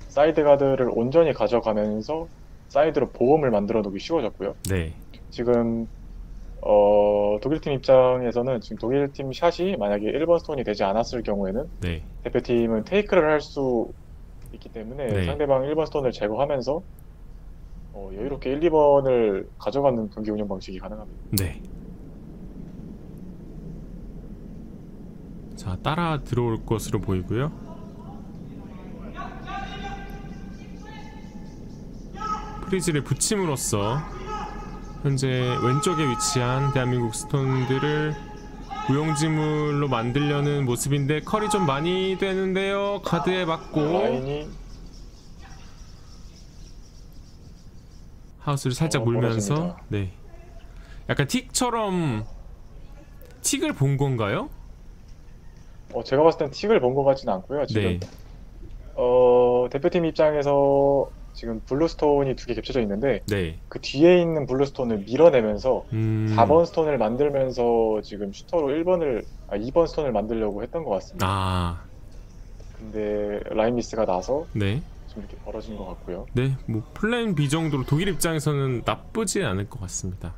사이드 가드를 온전히 가져가면서 사이드로 보험을 만들어 놓기 쉬워졌고요. 네, 지금 어, 독일팀 입장에서는 지금 독일팀 shot이 만약에 1번 stone이 되지 않았을 경우에는 네, 대표팀은 take를 할 수 있기 때문에 네. 상대방 1번 stone을 제거하면서 어, 여유롭게 1, 2번을 가져가는 경기 운영 방식이 가능합니다. 네. 자, 따라 들어올 것으로 보이고요. freeze를 붙임으로써 현재 왼쪽에 위치한 대한민국 스톤들을 무용지물로 만들려는 모습인데 curl이 좀 많이 되는데요. 카드에 맞고 하우스를 살짝 어, 물면서 멀어집니다. 네. 약간 tick처럼 tick을 본 건가요? 어, 제가 봤을 땐 tick을 본 것 같지는 않고요. 지금 네. 어, 대표팀 입장에서 지금 블루스톤이 두 개 겹쳐져 있는데 네. 그 뒤에 있는 블루스톤을 밀어내면서 음. 4번 스톤을 만들면서 지금 슈터로 1번을 아, 2번 스톤을 만들려고 했던 것 같습니다. 아, 근데 라인 미스가 나서 네. 지금 이렇게 벌어진 것 같고요. 네. 뭐 플랜 B 정도로 독일 입장에서는 나쁘지 않을 것 같습니다.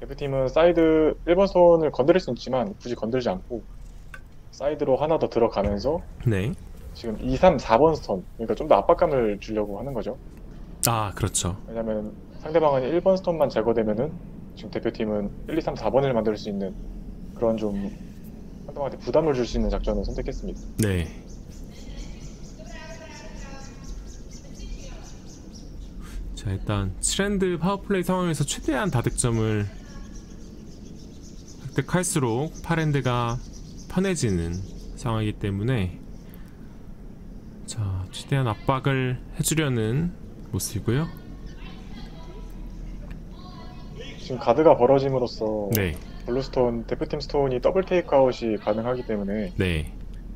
대표팀은 사이드 1번 스톤을 건드릴 수 있지만 굳이 건들지 않고 사이드로 하나 더 들어가면서 네. 지금 2, 3, 4번 스톤 그러니까 좀 더 압박감을 주려고 하는 거죠. 아, 그렇죠. 왜냐면 상대방은 1번 스톤만 제거되면은 지금 대표팀은 1, 2, 3, 4번을 만들 수 있는 그런 좀 상대방한테 부담을 줄 수 있는 작전을 선택했습니다. 네. 자, 일단 7핸드 파워플레이 상황에서 최대한 다득점을 획득할수록 8핸드가 편해지는 상황이기 때문에 자, 최대한 압박을 해주려는 모습이고요. 지금 가드가 벌어짐으로써 네, 블루스톤 대표팀 스톤이 더블 테이크아웃이 가능하기 때문에 네,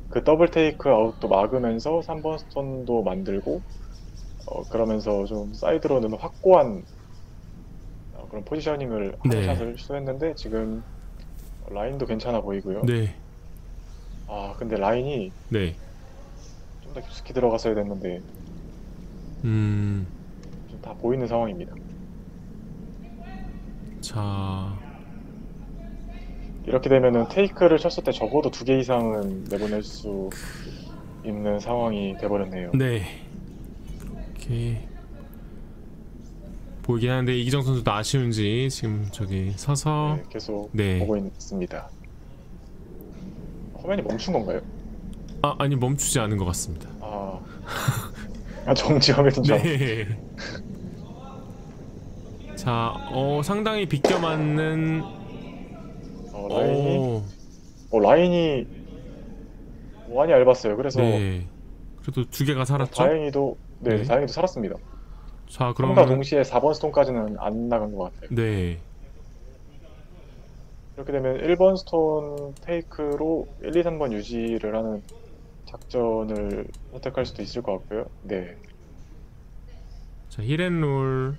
그 더블 테이크아웃도 막으면서 3번 스톤도 만들고 어, 그러면서 좀 사이드로는 확고한 어, 그런 포지셔닝을 네. 샷을 시도했는데 지금 라인도 괜찮아 보이고요. 네, 아 근데 라인이 네. 좀더 깊숙이 들어갔어야 됐는데 음, 좀다 보이는 상황입니다. 자, 이렇게 되면은 테이크를 쳤을 때 적어도 두 개 이상은 내보낼 수 있는 상황이 돼버렸네요. 네. 그렇게 보이긴 하는데 이기정 선수도 아쉬운지 지금 저기 서서 네, 계속 네. 보고 있습니다. 화면이 멈춘 건가요? 아 아니 멈추지 않은 것 같습니다. 아, 아 정지 화면인 줄 알았어요. 네. 자, 어 상당히 비껴 맞는 어, 라인이 오, 어, 라인이 많이 얇았어요. 그래서 네. 그래도 두 개가 살았죠. 다행히도 네, 네. 다행히도 살았습니다. 자, 그럼다 그러면 동시에 4번 스톤까지는 안 나간 것 같아요. 네. 이렇게 되면 1번 스톤 테이크로 1, 2, 3번 유지를 하는 작전을 선택할 수도 있을 것 같고요. 네. 자, hit and roll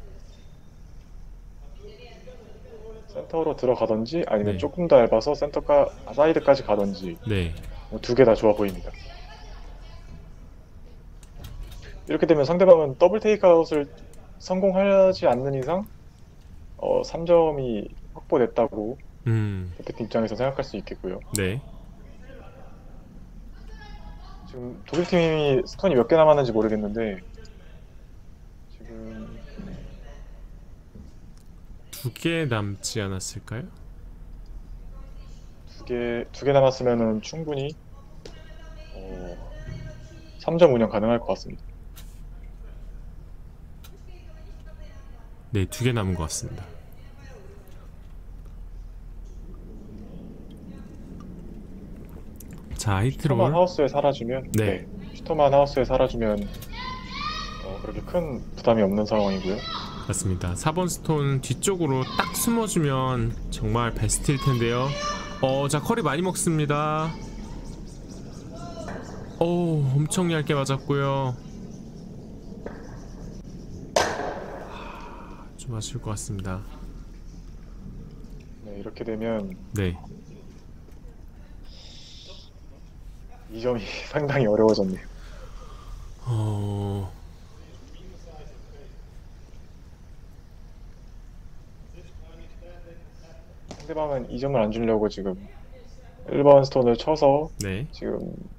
센터로 들어가든지 아니면 네. 조금 더 얇아서 센터가 아, 사이드까지 가든지 네. 두 개 다 좋아 보입니다. 이렇게 되면 상대방은 더블 테이크아웃을 성공하지 않는 이상 어, 3점이 확보됐다고 음, 대표팀 입장에서 생각할 수 있겠고요. 네. 지금 독일 팀이 스톤이 몇 개 남았는지 모르겠는데 지금 두 개 남지 않았을까요? 두 개 두 개 남았으면은 충분히 어, 3점 운영 가능할 것 같습니다. 네, 두 개 남은 것 같습니다. 자, 슈터만 hit roll. 하우스에 사라지면 네. 슈터만 하우스에 사라지면 어, 그렇게 큰 부담이 없는 상황이고요. 맞습니다. 4번 스톤 뒤쪽으로 딱 숨어주면 정말 베스트일 텐데요. 어, 자, curl이 많이 먹습니다. 오, 엄청 얇게 맞았고요. 하, 좀 아쉬울 것 같습니다. 네, 이렇게 되면 네. 이 점이 상당히 어려워졌네요. 어, 상대방은 이 점을 안 주려고 지금 1번 스톤을 쳐서 네. 지금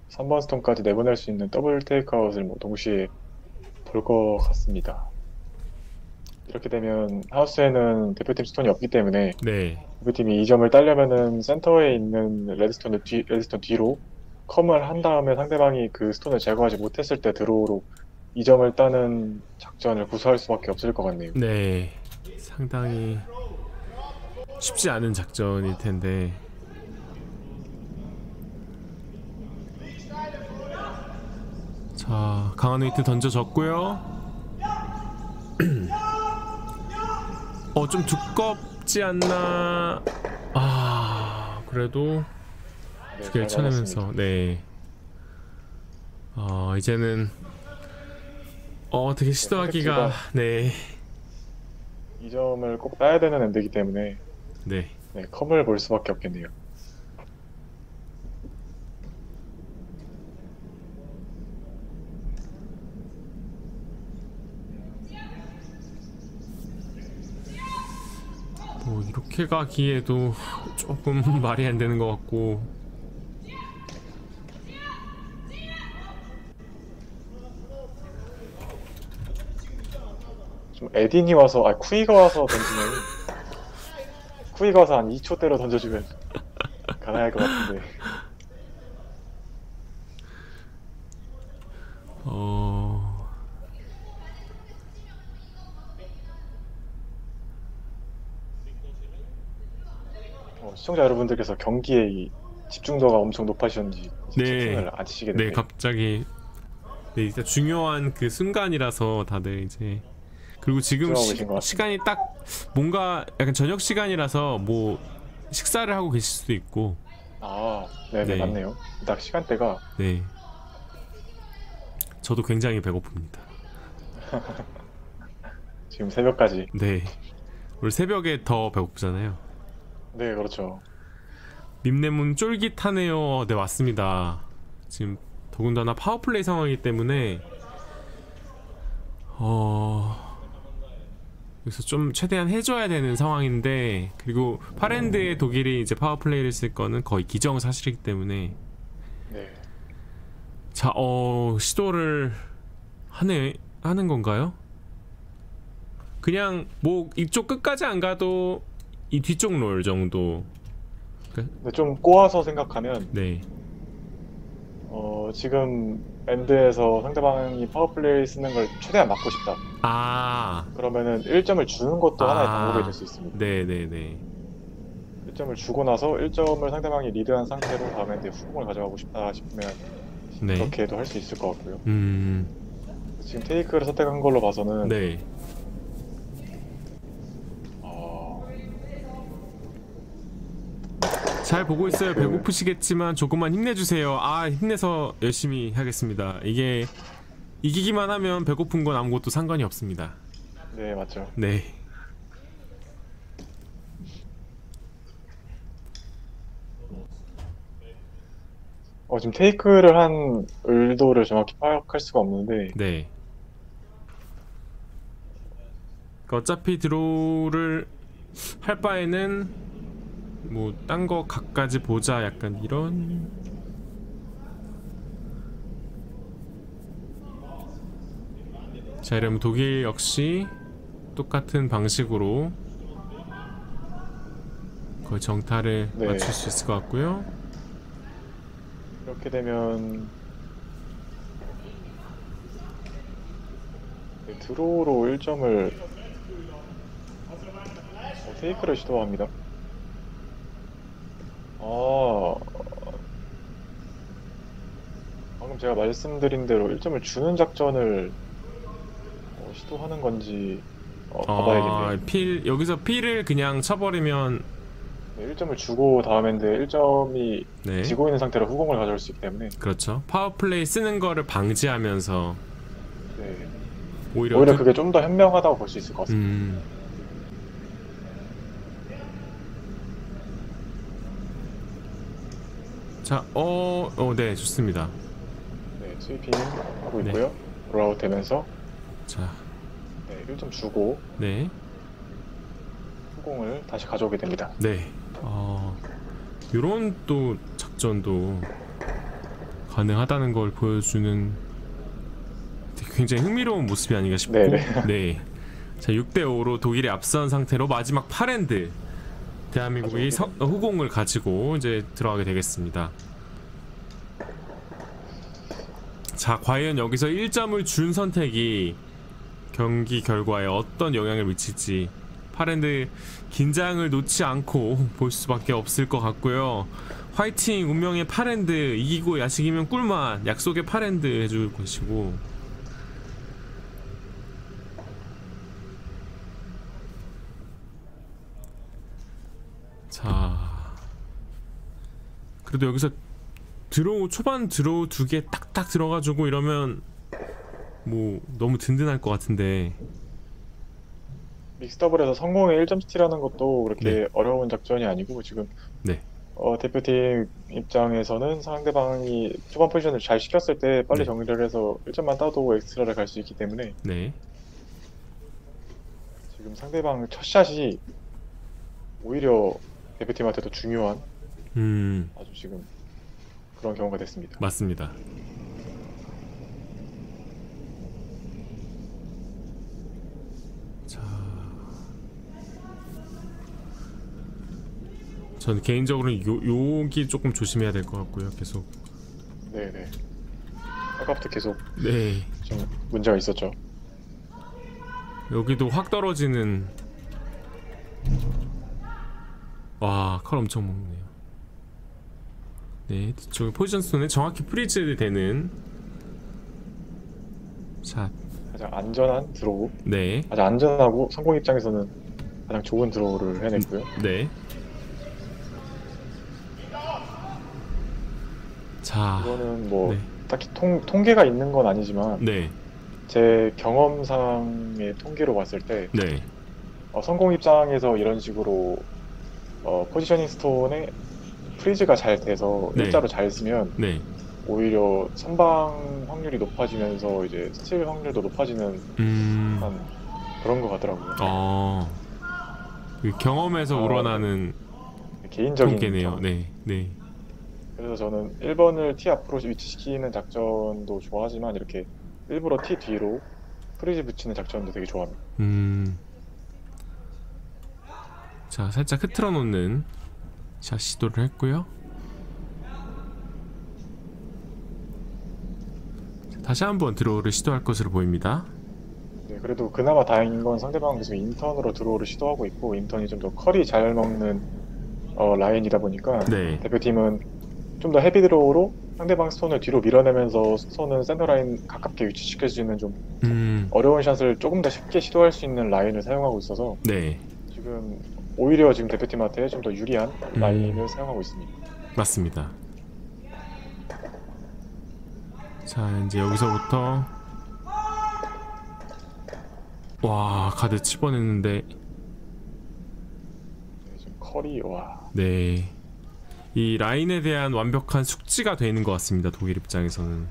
3번 스톤까지 내보낼 수 있는 더블 테이크아웃을 뭐 동시에 볼 것 같습니다. 이렇게 되면 하우스에는 대표팀 스톤이 없기 때문에 네. 대표팀이 이 점을 따려면은 센터에 있는 레드스톤을 뒤, 레드스톤 뒤로 come을 한 다음에 상대방이 그 스톤을 제거하지 못했을 때 draw로 이 점을 따는 작전을 구사할 수밖에 없을 것 같네요. 네. 상당히 쉽지 않은 작전일 텐데. 자, 강한 웨이트 던져졌고요. 어, 좀 두껍지 않나? 아, 그래도 네, 두 개를 잘 맞았습니다. 쳐내면서, 네. 어, 이제는 어, 어떻게 시도하기가, 네, 이 점을 꼭 따야 되는 엔드이기 때문에 네. 네, 컴을 볼 수밖에 없겠네요. 뭐 이렇게 가기에도 조금 말이 안 되는 것 같고 에딘이 와서 아 쿠이가 와서 던지면 쿠이가 와서 한 2초대로 던져주면 가능할 것 같은데 어 어, 시청자 여러분들께서 경기에 이 집중도가 엄청 높아지셨는지 네. 안 치시게 네, 됐네요. 갑자기 네, 진짜 중요한 그 순간이라서 다들 이제 그리고 지금 시. 시간이 딱 뭔가 약간 저녁 시간이라서 뭐 식사를 하고 계실 수도 있고 아, 네네 네. 맞네요. 딱 시간대가 네 저도 굉장히 배고픕니다 지금 새벽까지. 네 오늘 새벽에 더 배고프잖아요 네 그렇죠. 밈네문 쫄깃하네요 네 맞습니다 지금 더군다나 파워플레이 상황이기 때문에 어 여기서 좀 최대한 해줘야 되는 상황인데 그리고 파랜드의 독일이 이제 파워플레이를 쓸 거는 거의 기정사실이기 때문에 네. 자, 어 시도를 하네 하는 건가요? 그냥 뭐 이쪽 끝까지 안 가도 이 뒤쪽 롤 정도. 근데 좀 꼬아서 생각하면 네, 어, 지금 엔드에서 상대방이 파워플레이 쓰는 걸 최대한 막고 싶다. 아, 그러면은 1점을 주는 것도 하나의 아. 방법이 될 수 있습니다. 네, 네, 네. 1점을 주고 나서 1점을 상대방이 리드한 상태로 다음 엔드에 후공을 가져가고 싶다 싶으면 네. 그렇게도 할 수 있을 것 같고요. 음, 지금 테이크를 선택한 걸로 봐서는 네. 잘 보고 있어요. 배고프시겠지만 조금만 힘내주세요. 아, 힘내서 열심히 하겠습니다. 이게 이기기만 하면 배고픈 건 아무것도 상관이 없습니다. 네 맞죠. 네. 어, 지금 테이크를 한 의도를 정확히 파악할 수가 없는데 네. 그러니까 어차피 드로우를 할 바에는 뭐 딴거 각까지 보자 약간 이런 자 이러면 독일 역시 똑같은 방식으로 거의 정타를 네. 맞출 수 있을 것 같고요 이렇게 되면 네, 드로우로 1점을 어, 테이크를 시도합니다. 아 방금 제가 말씀드린 대로 1점을 주는 작전을 어, 시도하는 건지 어, 봐봐야겠네요. 아, peel 여기서 peel을 그냥 쳐버리면 네, 1점을 주고 다음 엔드 1점이 네 지고 있는 상태로 후공을 가져올 수 있기 때문에 그렇죠 파워플레이 쓰는 거를 방지하면서 네, 오히려, 오히려 그- 그게 좀 더 현명하다고 볼 수 있을 것 같습니다. 음. 자, 어, 어, 네, 좋습니다. 네, sweeping 하고 네. 있고요. roll out 되면서 자, 네, 1점 주고 네, 후공을 다시 가져오게 됩니다. 네. 어, 요런 또 작전도 가능하다는 걸 보여주는 굉장히 흥미로운 모습이 아닌가 싶고, 네네. 네. 자, 6대 5로 독일이 앞선 상태로 마지막 8엔드 대한민국이 서- 어, 후공을 가지고 이제 들어가게 되겠습니다. 자, 과연 여기서 1점을 준 선택이 경기 결과에 어떤 영향을 미칠지 팔엔드 긴장을 놓지 않고 볼 수밖에 없을 것 같고요. 화이팅 운명의 팔엔드 이기고 야식이면 꿀맛 약속의 팔엔드 해줄 것이고 자 그래도 여기서 draw 초반 draw 두 개 딱딱 들어가지고 이러면 뭐 너무 든든할 것 같은데 믹스더블에서 선공의 1점 스틸하는 것도 그렇게 네. 어려운 작전이 아니고 지금 네. 어, 대표팀 입장에서는 상대방이 초반 포지션을 잘 시켰을 때 빨리 네. 정리를 해서 1점만 따도 엑스트라를 갈 수 있기 때문에 네 지금 상대방 첫 샷이 오히려 대표팀한테 더 중요한 음 아주 지금 그런 경우가 됐습니다. 맞습니다. 자, 전 개인적으로 요 요기 조금 조심해야 될 것 같고요. 계속 네네. 아까부터 계속 네 좀 문제가 있었죠. 여기도 확 떨어지는 와 curl 엄청 먹네요. 네 뒤쪽 포지션 손에 정확히 freeze 되는. 샷. 가장 안전한 draw, 네, 가장 안전하고 선공 입장에서는 가장 좋은 draw를 해냈고요. 네. 자, 이거는 뭐 네, 딱히 통, 통계가 있는 건 아니지만 네, 제 경험상의 통계로 봤을 때 네, 어, 성공 입장에서 이런 식으로 어, positioning stone에 freeze가 잘 돼서 네. 일자로 잘 쓰면 네. 오히려 선방 확률이 높아지면서 이제 steal 확률도 높아지는 음, 한 그런 것 같더라고요. 어, 그 경험에서 어, 우러나는 개인적인 통계네요. 네, 네, 그래서 저는 1번을 T 앞으로 위치시키는 작전도 좋아하지만 이렇게 일부러 T 뒤로 freeze 붙이는 작전도 되게 좋아합니다. 음. 자, 살짝 흐트러 놓는 샷 시도를 했고요. 자, 다시 한번 draw를 시도할 것으로 보입니다. 네, 그래도 그나마 다행인 건 상대방은 지금 in-turn으로 draw를 시도하고 있고 in-turn이 좀더 curl이 잘 먹는 어, 라인이다 보니까 네, 대표팀은 좀 더 heavy draw로 상대방 스톤을 뒤로 밀어내면서 스톤은 센터 라인 가깝게 위치시킬 수 있는 좀 음, 어려운 샷을 조금 더 쉽게 시도할 수 있는 라인을 사용하고 있어서 네, 지금 오히려 지금 대표팀한테 좀 더 유리한 음. 라인을 사용하고 있습니다. 맞습니다. 자, 이제 여기서부터 와 가드 칠 뻔했는데 네, 지금 컬이 와 네. 이 라인에 대한 완벽한 숙지가 되는 것 같습니다. 독일 입장에서는.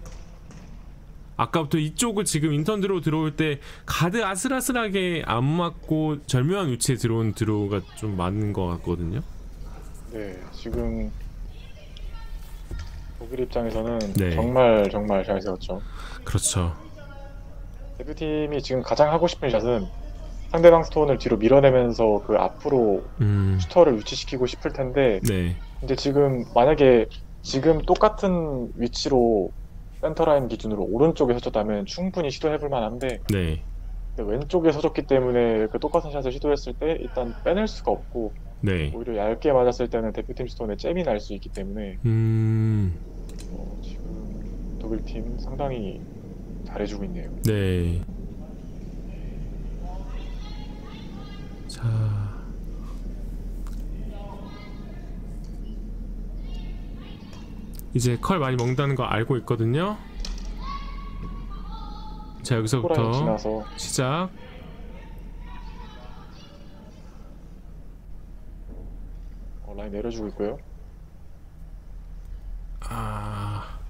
아까부터 이쪽을 지금 인턴 드로 들어올 때 가드 아슬아슬하게 안 맞고 절묘한 위치에 들어온 드로우가 좀 많은 것 같거든요. 네, 지금 독일 입장에서는 네. 정말 정말 잘 세웠죠. 그렇죠. 대표팀이 지금 가장 하고 싶은 샷은 상대방 스톤을 뒤로 밀어내면서 그 앞으로 음, 슈터를 위치시키고 싶을 텐데 네, 근데 지금 만약에 지금 똑같은 위치로 센터라인 기준으로 오른쪽에 서졌다면 충분히 시도해볼 만한데 네, 왼쪽에 서졌기 때문에 그 똑같은 샷을 시도했을 때 일단 빼낼 수가 없고 네. 오히려 얇게 맞았을 때는 대표팀 스톤에 잼이 날 수 있기 때문에 음, 어, 지금 독일 팀 상당히 잘해주고 있네요. 네. 자. 이제 컬 많이 먹는다는 거 알고 있거든요. 자, 여기서부터 시작. 어, 라인 내려주고 있고요. 아,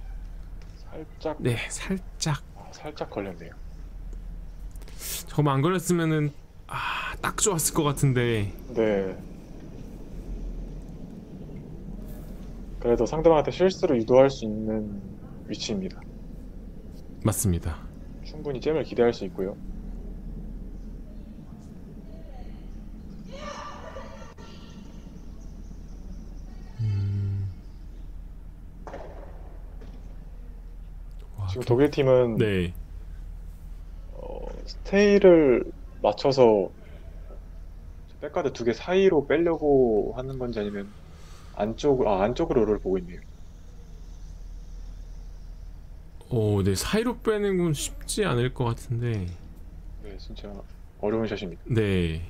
살짝 네, 살짝. 아, 살짝 걸렸네요. 저거 안 걸렸으면은 아, 딱 좋았을 것 같은데. 네. 그래도 상대방한테 실수를 유도할 수 있는 위치입니다. 맞습니다. 충분히 잼을 기대할 수 있고요. 음. 와, 지금 개- 독일 팀은 네, 어, 스테이를 맞춰서 백가드 두 개 사이로 빼려고 하는 건지 아니면 안쪽 아 안쪽으로 를 보고 있네요. 오, 네 사이로 빼는 건 쉽지 않을 것 같은데. 네, 진짜 어려운 샷입니다. 네.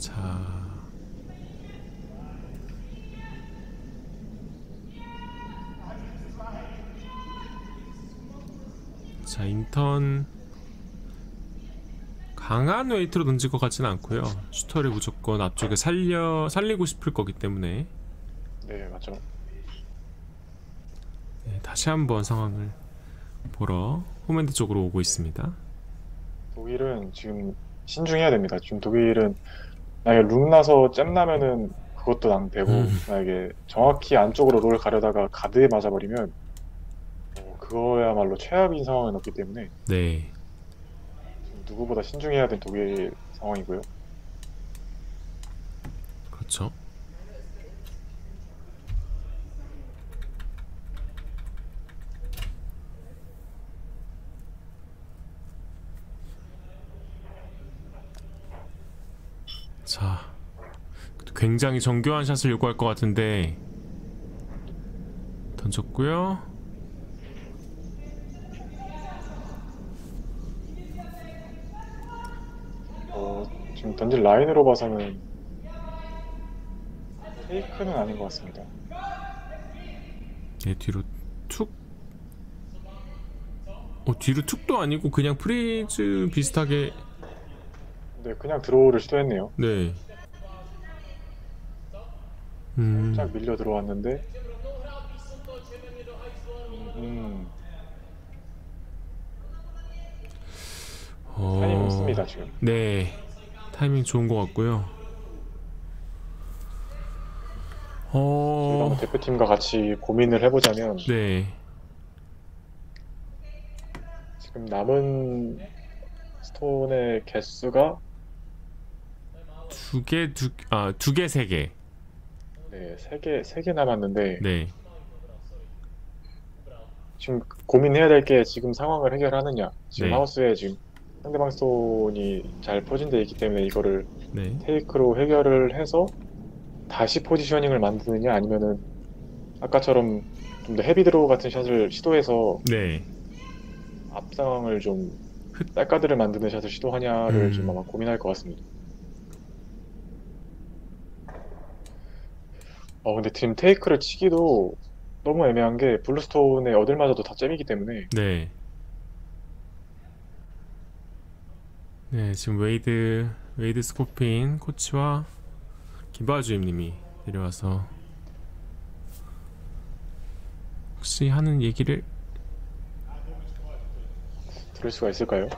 자. 자, in-turn 강한 weight로 던질 것 같지는 않고요. shooter를 무조건 앞쪽에 살려 살리고 싶을 거기 때문에 네, 맞죠. 네, 다시 한번 상황을 보러 home end 쪽으로 오고 있습니다. 독일은 지금 신중해야 됩니다. 지금 독일은 만약에 룩 나서 잼 나면은 그것도 낭패고 음. 만약에 정확히 안쪽으로 롤 가려다가 가드에 맞아버리면 어, 그거야말로 최악인 상황은 없기 때문에 네, 누구보다 신중해야 되는 독일 상황이고요. 그렇죠. 자, 굉장히 정교한 샷을 요구할 것 같은데 던졌고요. 지금 던질 라인으로 봐서는 take는 아닌 것 같습니다. 네, 뒤로 툭. 어, 뒤로 툭도 아니고 그냥 freeze 비슷하게 네, 그냥 드로우를 시도했네요. 네. 음, 쫙 밀려 들어왔는데 음, 어, 타이밍 있습니다 지금. 네, 타이밍 좋은 것 같고요. 어, 대표팀과 같이 고민을 해보자면 네, 지금 남은 스톤의 개수가 두 개, 두, 아, 두 개, 세 개. 네, 세 개, 세 개 남았는데 네, 지금 고민해야 될 게 지금 상황을 해결하느냐. 지금 네. 하우스에 지금 상대방 스톤이 잘 포진되어 있기 때문에 이거를 네, 테이크로 해결을 해서 다시 포지셔닝을 만드느냐 아니면은 아까처럼 좀 더 heavy draw 같은 샷을 시도해서 네, 앞 상황을 좀 딸까드를 만드는 샷을 시도하냐를 음. 좀 아마 고민할 것 같습니다. 어 근데 지금 take를 치기도 너무 애매한 게 blue stone에 어딜 맞아도 다 jam이기 때문에 네. 네, 지금 웨이드, 웨이드 스코핀 코치와 김바주임님이 내려와서 혹시 하는 얘기를 들을 수가 있을까요?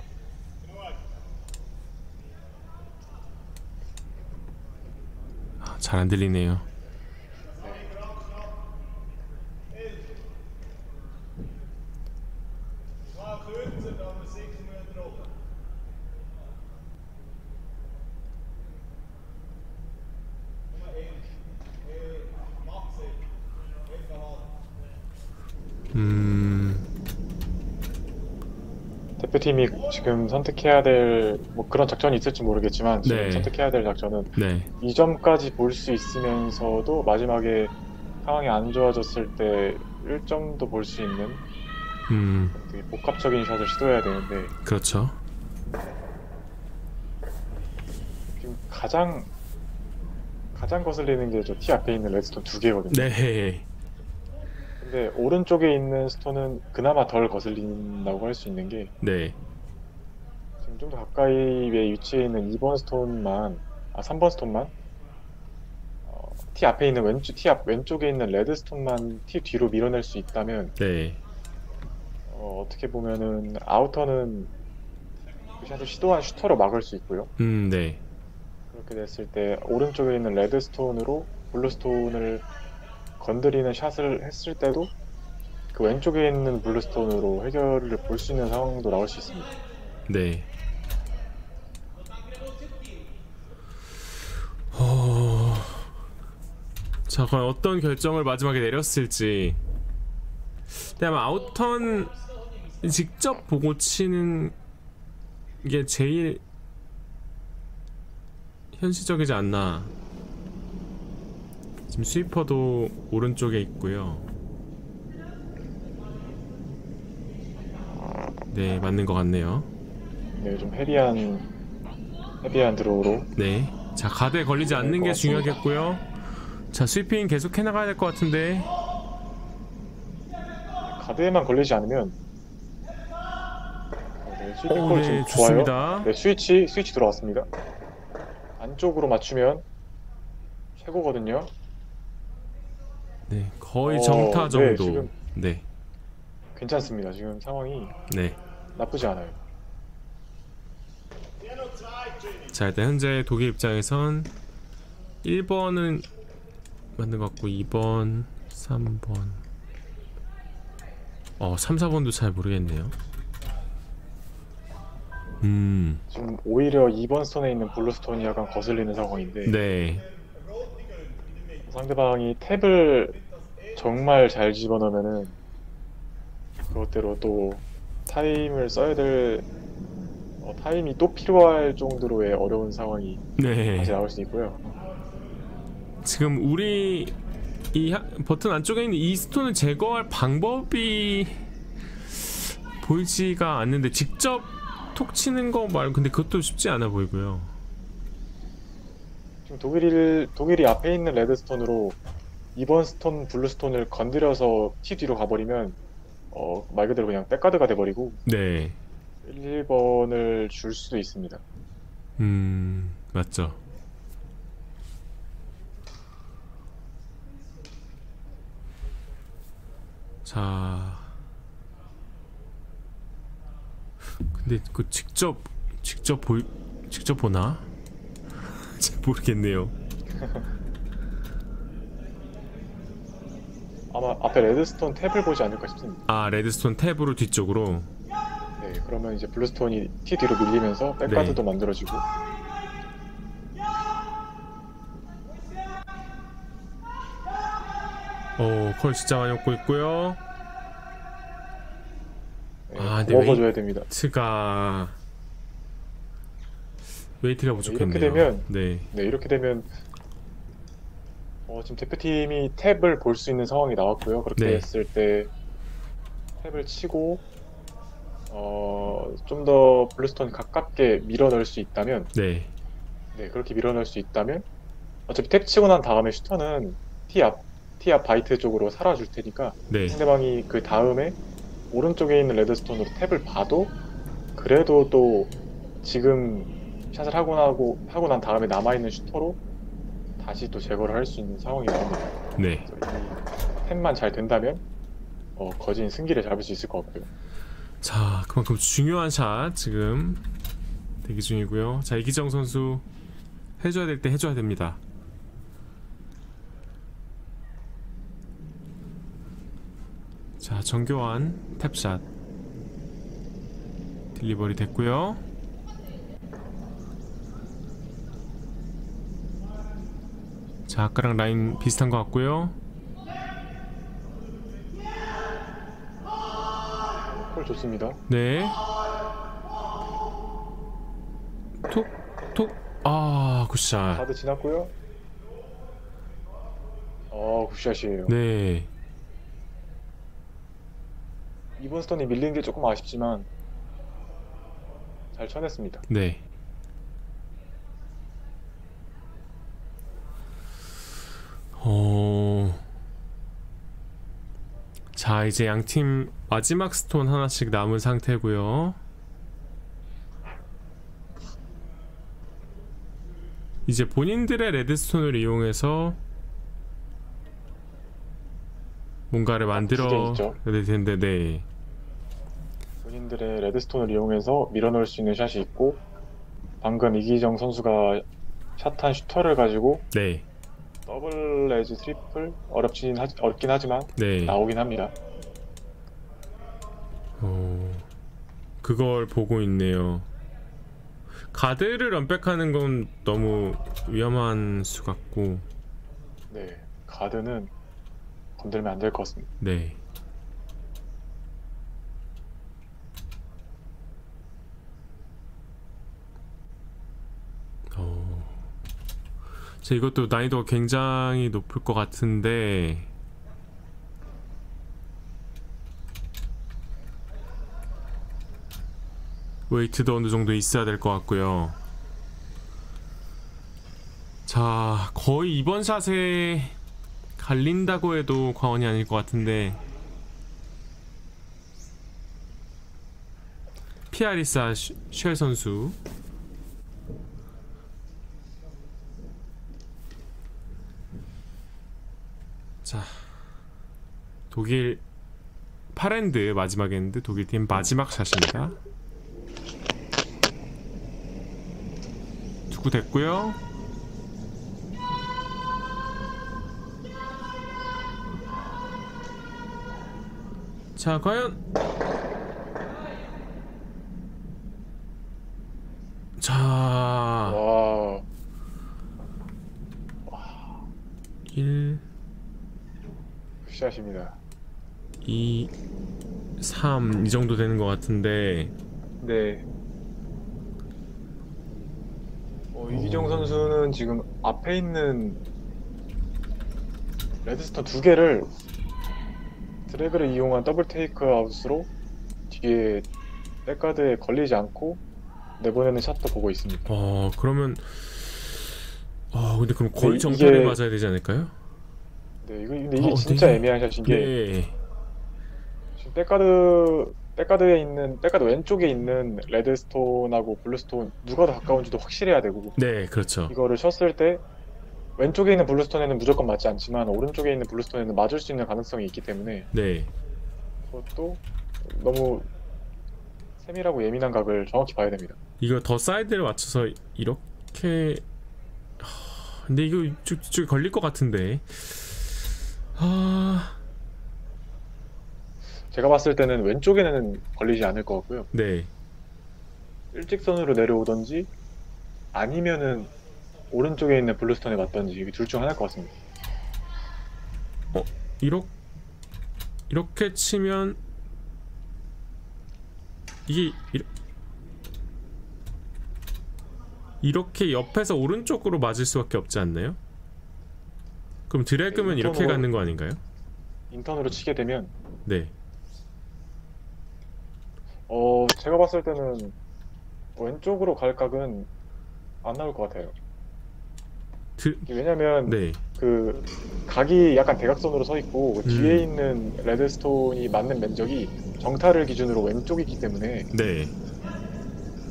아, 잘안 들리네요. 음, 대표팀이 지금 선택해야 될 뭐 그런 작전이 있을지 모르겠지만 지금 네. 선택해야 될 작전은 네, 2점까지 볼 수 있으면서도 마지막에 상황이 안 좋아졌을 때 1점도 볼 수 있는 음, 되게 복합적인 샷을 시도해야 되는데 그렇죠. 지금 가장 가장 거슬리는 게 저 티 앞에 있는 레드스톤 두 개거든요. 네, 근데 오른쪽에 있는 스톤은 그나마 덜 거슬린다고 할 수 있는 게 네, 지금 좀 더 가까이에 위치해 있는 2번 스톤만 아 3번 스톤만 어, T 앞에 있는 왼쪽 T 앞 왼쪽에 있는 red stone만 T 뒤로 밀어낼 수 있다면 네, 어, 어떻게 보면은 out-turn은 그 샷을 시도한 shooter로 막을 수 있고요. 음, 네, 그렇게 됐을 때 오른쪽에 있는 red stone으로 blue stone을 건드리는 샷을 했을 때도 그 왼쪽에 있는 blue stone으로 해결을 볼 수 있는 상황도 나올 수 있습니다. 네. 어... 자, 과연 어떤 결정을 마지막에 내렸을지. 근데 아마 아웃턴 직접 보고 치는 게 제일 현실적이지 않나. 지금 스위퍼도 오른쪽에 있고요. 네, 맞는 것 같네요. 네, 좀 헤비한 헤비한 드로우로 네. 자, 가드에 걸리지 않는 게 중요하겠고요. 자, 스위핑 계속 해나가야 될 것 같은데. 가드에만 걸리지 않으면 어, 네, 오, 콜 네, 지금. 좋습니다. 네, 스위치 스위치 들어왔습니다. 안쪽으로 맞추면 최고거든요. 네, 거의 어, 정타 네, 정도. 지금- 네, 괜찮습니다. 지금 상황이 네. 나쁘지 않아요. 자, 일단 현재 독일 입장에선 1번은 맞는 것 같고 2번, 3번. 어, 3, 4번도 잘 모르겠네요. 음, 지금 오히려 2번 스톤에 있는 blue stone이 약간 거슬리는 상황인데 네, 상대방이 tap을 정말 잘 집어넣으면은 그것대로 또 타임을 써야 될 어, 타임이 또 필요할 정도로의 어려운 상황이 네. 다시 나올 수 있고요. 지금 우리 이 하- 버튼 안쪽에 있는 이 스톤을 제거할 방법이 보이지가 않는데 직접 톡 치는 거 말고 근데 그것도 쉽지 않아 보이고요. 지금 독일이 독일이 앞에 있는 red stone으로 2번 스톤, blue stone을 건드려서 T 뒤로 가버리면 어, 말 그대로 그냥 back guard가 돼버리고 네, 1, 1번을 줄 수도 있습니다. 음 맞죠. 자, 근데 그 직접 직접 보 직접 보나? 잘 모르겠네요. 아마 앞에 red stone tap을 보지 않을까 싶습니다. 아 red stone tap으로 뒤쪽으로 네, 그러면 이제 blue stone이 T 뒤로 밀리면서 back guard도 만들어지고 오 curl 진짜 많이 먹고 있고요 네, 아, 근데 먹어줘야 됩니다. weight가 weight가 부족했네요 이렇게 되면- 네 네, 이렇게 되면 어, 지금 대표팀이 tap을 볼 수 있는 상황이 나왔고요. 그렇게 네. 했을 때 tap을 치고 어, 좀 더 blue stone 가깝게 밀어넣을 수 있다면 네, 네, 그렇게 밀어넣을 수 있다면 어차피 tap 치고 난 다음에 슈터는 티 앞, 티앞 bite 쪽으로 살아줄 테니까 네, 상대방이 그 다음에 오른쪽에 있는 red stone으로 tap을 봐도 그래도 또 지금 샷을 하고 나고 하고 난 다음에 남아 있는 슈터로 다시 또 제거를 할 수 있는 상황이 나옵니다. 네. 탭만 잘 된다면 어, 거진 승기를 잡을 수 있을 것 같고요. 자, 그만큼 중요한 샷 지금 대기 중이고요. 자, 이기정 선수 해줘야 될 때 해줘야 됩니다. 자, 정교한 탭샷 딜리버리 됐고요. 자, 아까랑 라인 비슷한 것 같고요. 콜 좋습니다. 네. 톡, 톡. 아, good shot. 가드 지났고요. 어, 굿샷이에요. 네. 이번 스톤이 밀린 게 조금 아쉽지만 잘 쳐냈습니다. 네. 어. 자, 이제 양팀 마지막 스톤 하나씩 남은 상태고요. 이제 본인들의 레드스톤을 이용해서 뭔가를 만들어 두개 있죠. 될 텐데, 네. 본인들의 red stone을 이용해서 밀어넣을 수 있는 샷이 있고 방금 이기정 선수가 샷한 슈터를 가지고 네. double 내지 triple 어렵진 하, 어렵긴 하지만 네. 나오긴 합니다. 어, 그걸 보고 있네요. 가드를 runback하는 건 너무 위험한 수 같고, 네, 가드는 건들면 안 될 것 같습니다. 네. 어, 자 이것도 난이도가 굉장히 높을 것 같은데, 웨이트도 어느 정도 있어야 될 것 같고요. 자, 거의 이번 샷에 갈린다고 해도 과언이 아닐 것 같은데. 피아리사 쉬- 쉘 선수. 자 독일 8 end 마지막 end 독일 팀 마지막 샷입니다 됐고요 자 과연 자 와, 1 굿샷입니다. 2 3 이 정도 되는 것 같은데 네. 어, 이기정 선수는 지금 앞에 있는 red stone 두 개를 드래그를 이용한 double takeout으로 뒤에 back guard에 걸리지 않고 내보내는 샷도 보고 있습니다. 어 그러면 아 근데 그럼 거의 네, 정찰에 이게- 맞아야 되지 않을까요? 네, 이거 근데 이게 어, 진짜 되게- 애매한 샷인 게 네 지금 백가드 백가드에 있는 백가드 왼쪽에 있는 red stone하고 blue stone 누가 더 가까운지도 확실해야 되고. 네, 그렇죠. 이거를 쳤을 때 왼쪽에 있는 blue stone에는 무조건 맞지 않지만 오른쪽에 있는 blue stone에는 맞을 수 있는 가능성이 있기 때문에 네. 그것도 너무 세밀하고 예민한 각을 정확히 봐야 됩니다. 이거 더 사이드를 맞춰서 이렇게 하, 근데 이거 이쪽에 걸릴 것 같은데. 아 제가 봤을 때는 왼쪽에는 걸리지 않을 것 같고요. 네. 일직선으로 내려오던지 아니면은 오른쪽에 있는 블루스톤에 맞던지 이게 둘중 하나일 것 같습니다. 이렇게 이렇게 치면 이게 이렇- 이렇게 옆에서 오른쪽으로 맞을 수밖에 없지 않나요? 그럼 드래그면 네, 이렇게 인턴으로- 가는 거 아닌가요? 인턴으로 치게 되면 네. 어 제가 봤을 때는 왼쪽으로 갈 각은 안 나올 것 같아요. 드, 왜냐면 네. 그 각이 약간 대각선으로 서 있고 그 뒤에 음. 있는 레드스톤이 맞는 면적이 정타를 기준으로 왼쪽이기 때문에 네.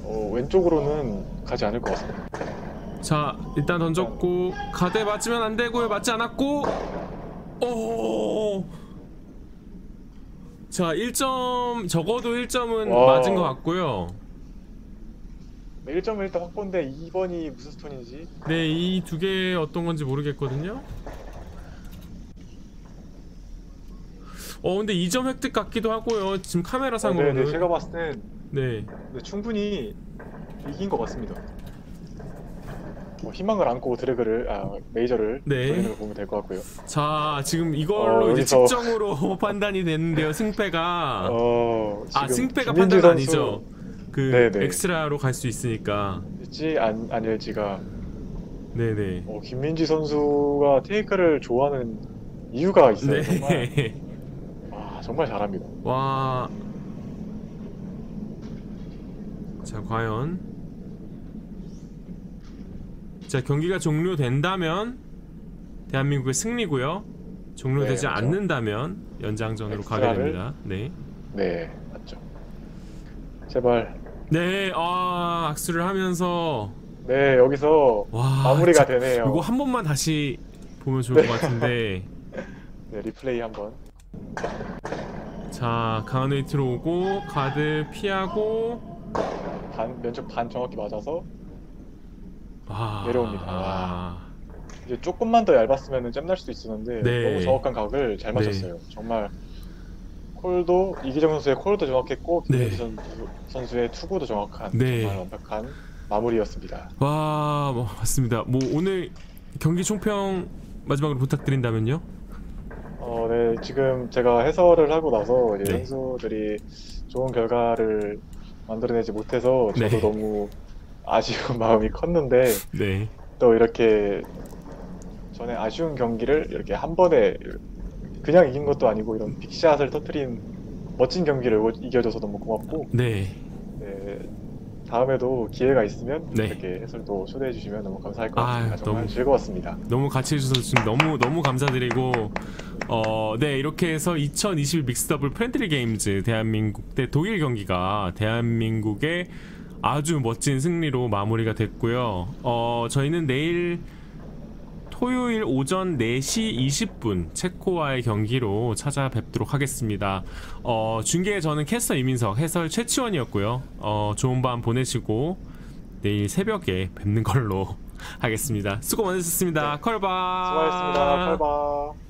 어, 왼쪽으로는 가지 않을 것 같습니다. 자, 일단 던졌고 가드에 맞으면 안 되고요. 맞지 않았고. 오! 자 1점 적어도 1점은 와. 맞은 것 같고요. 네, 1점은 일단 확보인데 2번이 무슨 스톤인지 네, 이 두 개 어떤 건지 모르겠거든요. 어, 근데 2점 획득 같기도 하고요. 지금 카메라 어, 상으로는. 네, 네, 제가 봤을 땐 네. 네, 충분히 이긴 것 같습니다. 뭐 희망을 안고 드래그를 아 메이저를 네. 돌리는 걸 보면 될 것 같고요. 자, 지금 이걸로 어, 이제 여기서- 측정으로 판단이 되는데요. 승패가. 어, 아, 지금 승패가 판단 선수 아니죠. 그 네, 네. 엑스트라로 갈 수 있으니까. 일지 안 아닐지가 네, 네. 어, 김민지 선수가 테이크를 좋아하는 이유가 있어요. 정말 네. 와, 정말 잘합니다. 와. 자, 과연 자, 경기가 종료된다면 대한민국의 승리고요. 종료되지 네. 않는다면 연장전으로 가게 엑스트라를- 됩니다. 네. 네, 맞죠. 제발 네, 아, 악수를 하면서 네 여기서 와. 마무리가 아, 자, 되네요. 이거 한 번만 다시 보면 좋을 것 같은데. 네, 리플레이 한번. 자, 강한 weight로 오고 가드 피하고 반 면적 반 정확히 맞아서 와. 내려옵니다. 아. 이제 조금만 더 얇았으면 jam날 수도 있었는데 네. 너무 정확한 각을 잘 네. 맞췄어요. 정말 콜도 이기정 선수의 콜도 정확했고 네. 선수, 선수의 투구도 정확한 네. 정말 완벽한 마무리였습니다. 와, 뭐 맞습니다. 뭐 오늘 경기 총평 마지막으로 부탁드린다면요. 어, 네, 지금 제가 해설을 하고 나서 이제 네. 선수들이 좋은 결과를 만들어내지 못해서 저도 네. 너무 아쉬운 마음이 컸는데 네. 또 이렇게 전에 아쉬운 경기를 이렇게 한 번에 그냥 이긴 것도 아니고 이런 빅샷을 터트린 멋진 경기를 이겨줘서 너무 고맙고 네. 네, 다음에도 기회가 있으면 네. 이렇게 해설도 초대해 주시면 너무 감사할 것 아, 같습니다. 정말 너무- 즐거웠습니다. 너무 같이 해주셔서 너무 너무 감사드리고 어, 네 이렇게 해서 2021 Mixed Doubles Friendly Games 대한민국 대 독일 경기가 대한민국의 아주 멋진 승리로 마무리가 됐고요. 어, 저희는 내일 토요일 오전 4시 20분 체코와의 경기로 찾아뵙도록 하겠습니다. 어, 중계에 저는 캐스터 이민석, 해설 최치원이었고요. 어, 좋은 밤 보내시고 내일 새벽에 뵙는 걸로 하겠습니다. 수고 많으셨습니다. 컬바. 수고하셨습니다. 팔바.